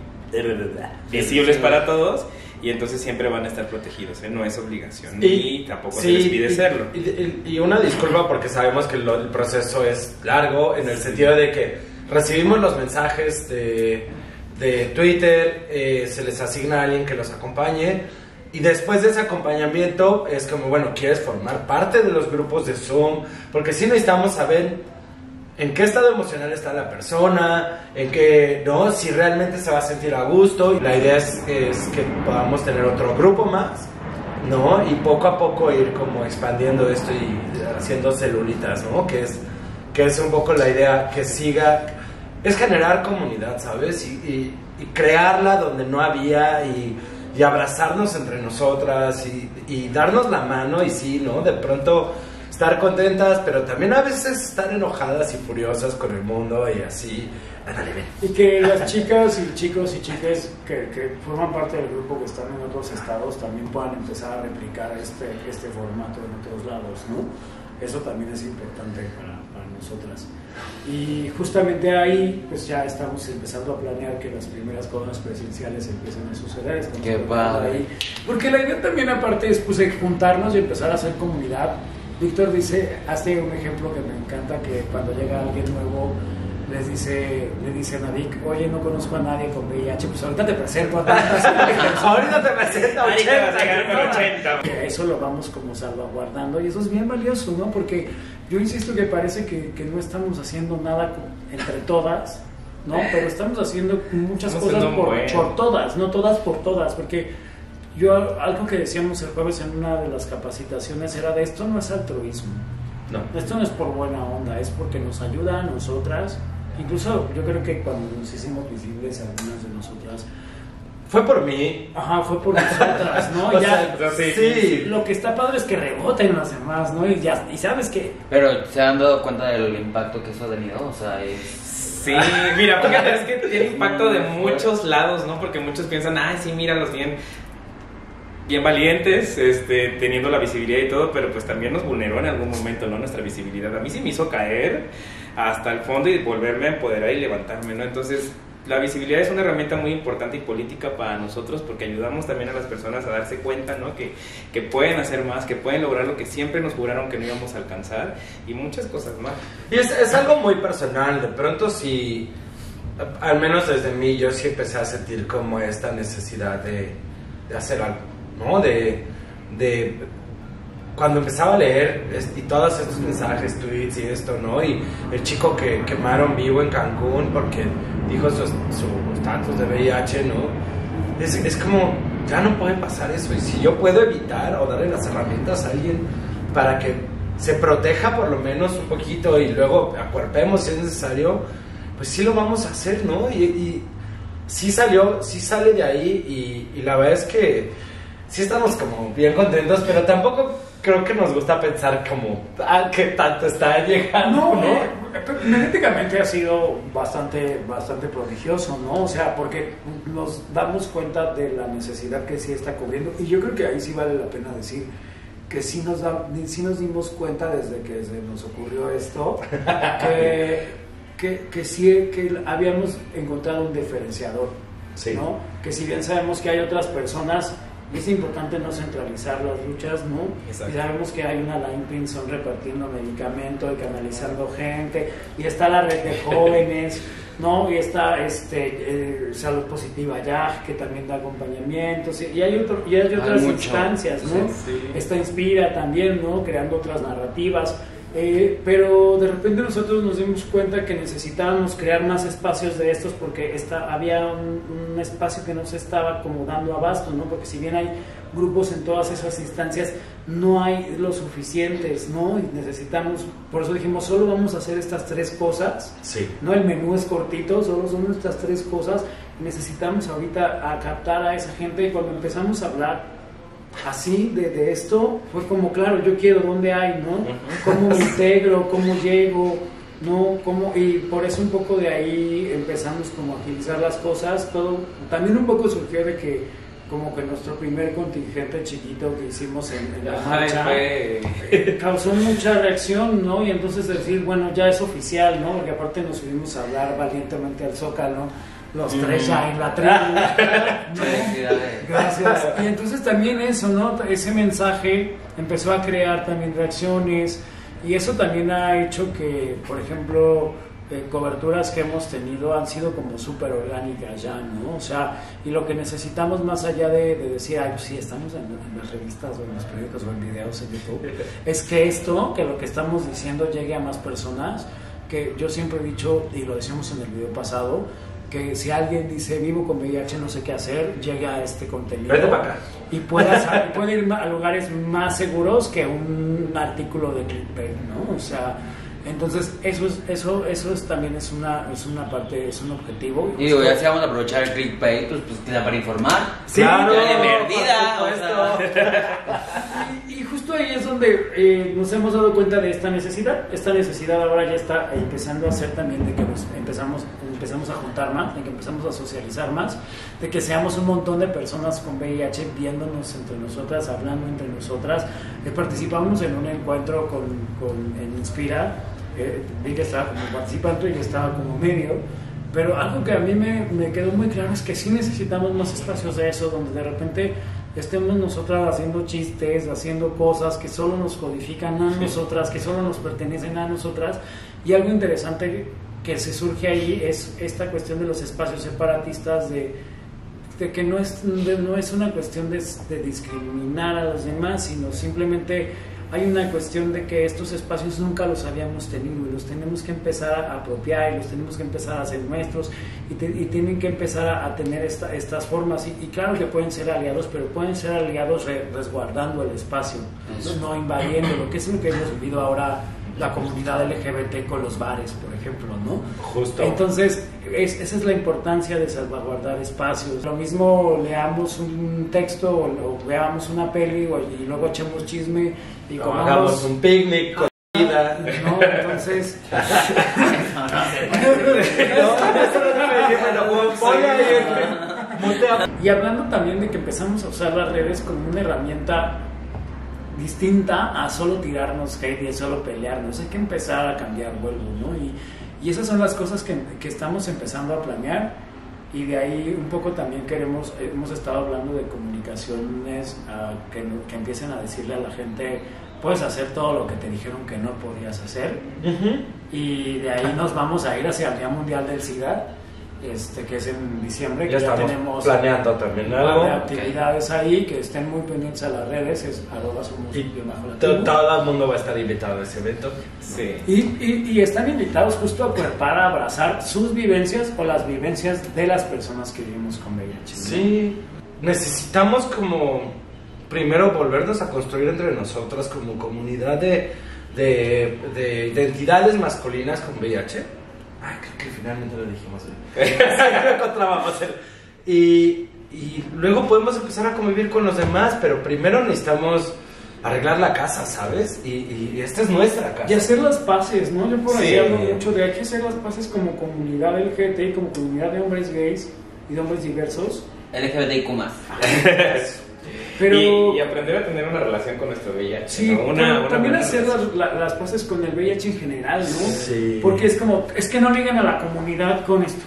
visibles para todos y entonces siempre van a estar protegidos, ¿eh? no es obligación Y- y tampoco se Sí, les pide y- serlo. Y, y- y una disculpa porque sabemos que lo- el proceso es largo en el sentido de que recibimos los mensajes de, de Twitter, eh, se les asigna a alguien que los acompañe y después de ese acompañamiento es como, bueno, ¿quieres formar parte de los grupos de Zoom? Porque sí necesitamos saber en qué estado emocional está la persona, en qué, ¿no? Si realmente se va a sentir a gusto. La idea es, es que podamos tener otro grupo más, ¿no? Y poco a poco ir como expandiendo esto y haciendo celulitas, ¿no? Que es, que es un poco la idea que siga, es generar comunidad, ¿sabes? Y, y- y crearla donde no había y, y abrazarnos entre nosotras y darnos la mano y sí, ¿no? De pronto estar contentas, pero también a veces estar enojadas y furiosas con el mundo y así. Ándale, ven. Y que las chicas y chicos y chicas que, que forman parte del grupo que están en otros estados también puedan empezar a replicar este, este formato en otros lados, ¿no? Eso también es importante para, para nosotras. Y justamente ahí, pues ya estamos empezando a planear que las primeras cosas presenciales empiecen a suceder. Estamos Qué padre. ahí. Porque la idea también aparte es pues juntarnos y empezar a hacer comunidad. Víctor dice, hace un ejemplo que me encanta, que cuando llega alguien nuevo les dice, le dicen a Vic, oye, no conozco a nadie con VIH, pues ahorita te presento a tantas Ahorita te presento a 80. que eso lo vamos como salvaguardando y eso es bien valioso, ¿no? Porque yo insisto que parece que, que no estamos haciendo nada entre todas, ¿no? Pero estamos haciendo muchas Estamos cosas por, por todas, no todas por todas, porque yo algo que decíamos el jueves en una de las capacitaciones era de esto no es altruismo, No. esto no es por buena onda, es porque nos ayuda a nosotras. Incluso yo creo que cuando nos hicimos visibles algunas de nosotras, Fue por mí. ajá, fue por nosotras, ¿no? Ya, sea, sí, sí. lo que está padre es que reboten las demás, ¿no? Y, ya, y sabes que Pero se han dado cuenta del impacto que eso ha tenido, o sea, es... Sí, mira, fíjate, es que tiene impacto de muchos lados, ¿no? Porque muchos piensan, ay, sí, míralos bien, bien valientes, este, teniendo la visibilidad y todo, pero pues también nos vulneró en algún momento, ¿no? Nuestra visibilidad. A mí sí me hizo caer hasta el fondo y volverme a empoderar y levantarme, ¿no? Entonces, la visibilidad es una herramienta muy importante y política para nosotros porque ayudamos también a las personas a darse cuenta, ¿no? Que, que pueden hacer más, que pueden lograr lo que siempre nos juraron que no íbamos a alcanzar y muchas cosas más. Y es, es algo muy personal. De pronto, si, al menos desde mí, yo sí empecé a sentir como esta necesidad de, de hacer algo, ¿no? De, de cuando empezaba a leer y todos estos mensajes, tweets y esto, ¿no? Y el chico que quemaron vivo en Cancún porque dijo su su de VIH, ¿no? Es, es como, ya no puede pasar eso. Y si yo puedo evitar o darle las herramientas a alguien para que se proteja por lo menos un poquito y luego acuerpemos si es necesario, pues sí lo vamos a hacer, ¿no? Y, y sí salió, sí sale de ahí y, y la verdad es que sí estamos como bien contentos, pero tampoco creo que nos gusta pensar como, ah, que tanto está llegando, No, ¿no? eh, pero mediáticamente ha sido bastante, bastante prodigioso, ¿no? O sea, porque nos damos cuenta de la necesidad que sí está cubriendo y yo creo que ahí sí vale la pena decir que sí nos, da, sí nos dimos cuenta desde que se nos ocurrió esto que, que, que sí que habíamos encontrado un diferenciador, Sí. ¿no? Que si bien sabemos que hay otras personas es importante no centralizar las luchas, ¿no? Exacto. Y sabemos que hay una line Pinson repartiendo medicamento y canalizando gente, y está la red de jóvenes, ¿no? Y está este, eh, Salud Positiva ya, que también da acompañamiento, sí, y hay, otro, y hay otras mucho. instancias, ¿no? Sí, sí. Está Inspira también, ¿no? Creando otras narrativas. Eh, pero de repente nosotros nos dimos cuenta que necesitábamos crear más espacios de estos porque esta, había un, un espacio que no se estaba como dando abasto, ¿no? Porque si bien hay grupos en todas esas instancias, no hay lo suficientes, ¿no? Y necesitamos, por eso dijimos, solo vamos a hacer estas tres cosas, Sí. ¿no? El menú es cortito, solo son estas tres cosas. Necesitamos ahorita a captar a esa gente y cuando empezamos a hablar así de, de esto, fue como, claro, yo quiero dónde hay, ¿no? ¿Cómo me integro? ¿Cómo llego? ¿No? ¿Cómo? Y por eso un poco de ahí empezamos como a agilizar las cosas. Todo, también un poco surgió de que como que nuestro primer contingente chiquito que hicimos en, en la marcha eh, causó mucha reacción, ¿no? Y entonces decir, bueno, ya es oficial, ¿no? Porque aparte nos subimos a hablar valientemente al Zócalo, los tres ya en la tribu. Gracias. Y entonces también eso, ¿no? Ese mensaje empezó a crear también reacciones y eso también ha hecho que, por ejemplo, eh, coberturas que hemos tenido han sido como súper orgánicas ya, ¿no? O sea, y lo que necesitamos más allá de, de decir, ay, pues sí, estamos en, en las revistas o en los periódicos o en videos en YouTube, es que esto, que lo que estamos diciendo llegue a más personas, que yo siempre he dicho, y lo decíamos en el video pasado, que si alguien dice vivo con VIH no sé qué hacer, llegue a este contenido Vete para acá. y pueda, puede ir a lugares más seguros que un artículo de clickbait, ¿no? O sea, entonces eso es, eso, eso es, también es una, es una parte, es un objetivo. Y digo, ya si vamos a aprovechar el clickbait, pues, pues queda para informar. Sí, por perdida. o sea. Y, y justo ahí es donde eh, nos hemos dado cuenta de esta necesidad. Esta necesidad ahora ya está empezando a hacer también de que nos empezamos, empezamos a juntar más, de que empezamos a socializar más, de que seamos un montón de personas con VIH viéndonos entre nosotras, hablando entre nosotras. Eh, participamos en un encuentro con, con en Inspira, eh, vi que estaba como participante y yo estaba como medio. Pero algo que a mí me, me quedó muy claro es que sí necesitamos más espacios de eso, donde de repente estemos nosotras haciendo chistes, haciendo cosas que solo nos codifican a nosotras, que solo nos pertenecen a nosotras. Y algo interesante que se surge ahí es esta cuestión de los espacios separatistas, de, de que no es, de- no es una cuestión de, de discriminar a los demás, sino simplemente hay una cuestión de que estos espacios nunca los habíamos tenido y los tenemos que empezar a apropiar y los tenemos que empezar a hacer nuestros y, te- y tienen que empezar a, a tener esta- estas formas y, y claro que pueden ser aliados pero pueden ser aliados re- resguardando el espacio Eso. no invadiéndolo que es lo que hemos vivido ahora la comunidad LGBT con los bares por ejemplo no Justo. entonces, es- esa es la importancia de salvaguardar espacios. Lo mismo leamos un texto o, o veamos una peli o- y luego echemos chisme y O comamos. hagamos un picnic con vida. No, entonces. No, no y hablando también de que empezamos a usar las redes como una herramienta distinta a solo tirarnos hate y a solo pelearnos. Hay que empezar a cambiar vuelvo, ¿no? Y, y esas son las cosas que, que estamos empezando a planear. Y de ahí un poco también queremos, hemos estado hablando de comunicaciones ah, que empiecen a decirle a la gente, puedes hacer todo lo que te dijeron que no podías hacer. Y de ahí nos vamos a ir hacia el Día Mundial del SIDA, este, que es en diciembre, que Ya ya, estamos tenemos planeando también par de algo. actividades ahí, que estén muy pendientes a las redes, es arroba somos Y bajo todo el mundo va a estar invitado a ese evento. Sí. Y, y- y están invitados justo a cuerpar, a abrazar sus vivencias o las vivencias de las personas que vivimos con VIH. Sí, necesitamos como primero volvernos a construir entre nosotras como comunidad de, de, de identidades masculinas con VIH. Ay, creo que finalmente lo dijimos. ¿eh? Lo encontrábamos. el- Y, y luego podemos empezar a convivir con los demás, pero primero necesitamos arreglar la casa, ¿sabes? Y, y esta es nuestra casa. Y hacer las paces, ¿no? Yo por ahí Sí. hablo mucho de hay que hacer las paces como comunidad LGBTI, como comunidad de hombres gays y de hombres diversos. LGBTIQ más. Pero... Y, y aprender a tener una relación con nuestro VIH. Sí, ¿no? Una- pero una también hacer las, la- las paces con el VIH en general, ¿no? Sí. Porque es como, es que no ligan a la comunidad con esto.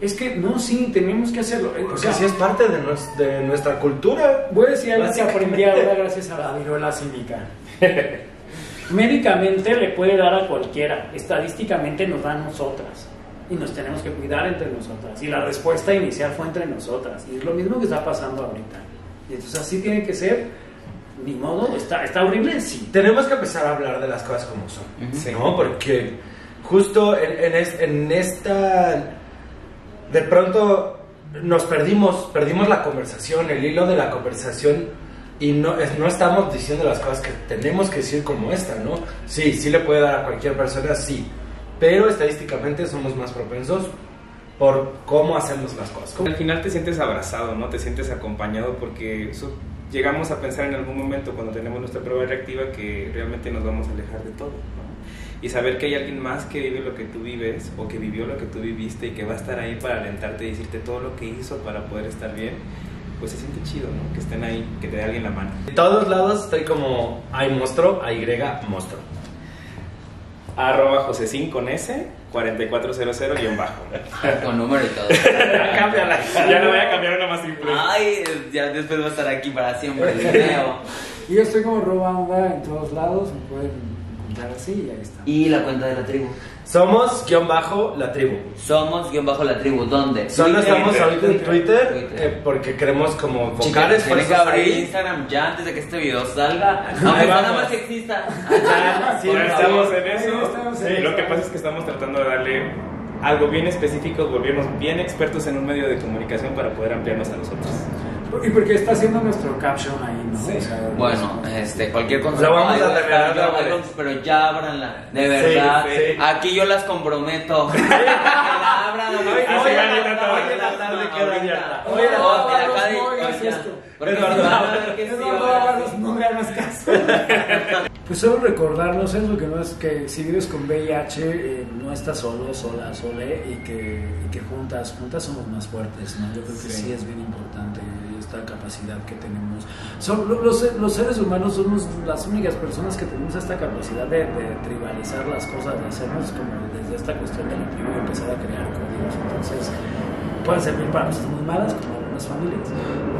Es que, no, sí, tenemos que hacerlo. Eh, O Porque sea, así es parte de, de nuestra cultura. voy a decir algo que aprendí ahora gracias a la viruela cínica. Médicamente le puede dar a cualquiera, estadísticamente nos da a nosotras. Y nos tenemos que cuidar entre nosotras. Y la respuesta inicial fue entre nosotras. Y es lo mismo que está pasando ahorita. Y entonces así tiene que ser. Ni modo, está, está horrible, sí. tenemos que empezar a hablar de las cosas como son, Ujú. Sí. ¿no? Porque justo en, en es- en esta, de pronto nos perdimos, perdimos la conversación, el hilo de la conversación y no, es- no estamos diciendo las cosas que tenemos que decir como esta, ¿no? Sí, sí le puede dar a cualquier persona, sí, pero estadísticamente somos más propensos por cómo hacemos las cosas. Al final te sientes abrazado, ¿no? Te sientes acompañado porque eso- llegamos a pensar en algún momento cuando tenemos nuestra prueba reactiva que realmente nos vamos a alejar de todo, ¿no? Y saber que hay alguien más que vive lo que tú vives o que vivió lo que tú viviste y que va a estar ahí para alentarte y decirte todo lo que hizo para poder estar bien, pues se siente chido, ¿no? Que estén ahí, que te dé alguien la mano. En todos lados estoy como, hay monstruo, hay griega, monstruo. Arroba Josecín con S, 4400 guion bajo. Con número y todo. Cámbiala. Ya le voy a cambiar una más simple. Ay, ya después va a estar aquí para siempre. Y yo estoy como Robanda en todos lados, me pueden y ahí está. Y la cuenta de la tribu. Somos guion bajo la tribu. Somos guion bajo la tribu. ¿Dónde? Solo Twitter. estamos ahorita en Twitter, Twitter. eh, porque queremos como enfocar que esfuerzos abrir. Instagram ya antes de que este video salga. Aunque nada más exista. Ya, sí, sí. estamos en Sí, eso. estamos en Sí, eso. Lo que pasa es que estamos tratando de darle algo bien específico, volvernos bien expertos en un medio de comunicación para poder ampliarnos a nosotros. Y porque está haciendo nuestro caption ahí, ¿no? Sí. O sea, Bueno, este, cualquier cosa. Lo vamos a algo, vez. Pero ya ábranla, de verdad. Sí, sí. Aquí yo las comprometo. Que la abran. Hoy- en la- la tarde queda. Hoy Hoy en la tarde. Eduardo, no me hagas caso. Pues solo recordarnos eso, que, no es, que si vives con VIH eh, no estás solo, sola, sole y que, y que juntas, juntas somos más fuertes, ¿no? Yo creo que sí, Sí. es bien importante esta capacidad que tenemos. Son, lo- los, los seres humanos somos las únicas personas que tenemos esta capacidad de, de tribalizar las cosas, de hacernos como desde esta cuestión de la tribu y empezar a crear códigos. Entonces, pueden servir para cosas muy malas, como algunas familias,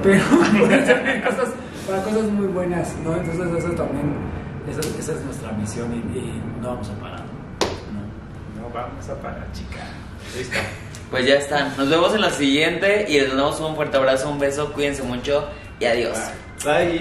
pero pueden servir cosas, para cosas muy buenas, ¿no? Entonces eso también, esa, esa es nuestra misión y, y no vamos a parar. ¿no? No vamos a parar, chica. Listo. Pues ya están. Nos vemos en la siguiente y les damos un fuerte abrazo, un beso. Cuídense mucho y adiós. Bye. Bye.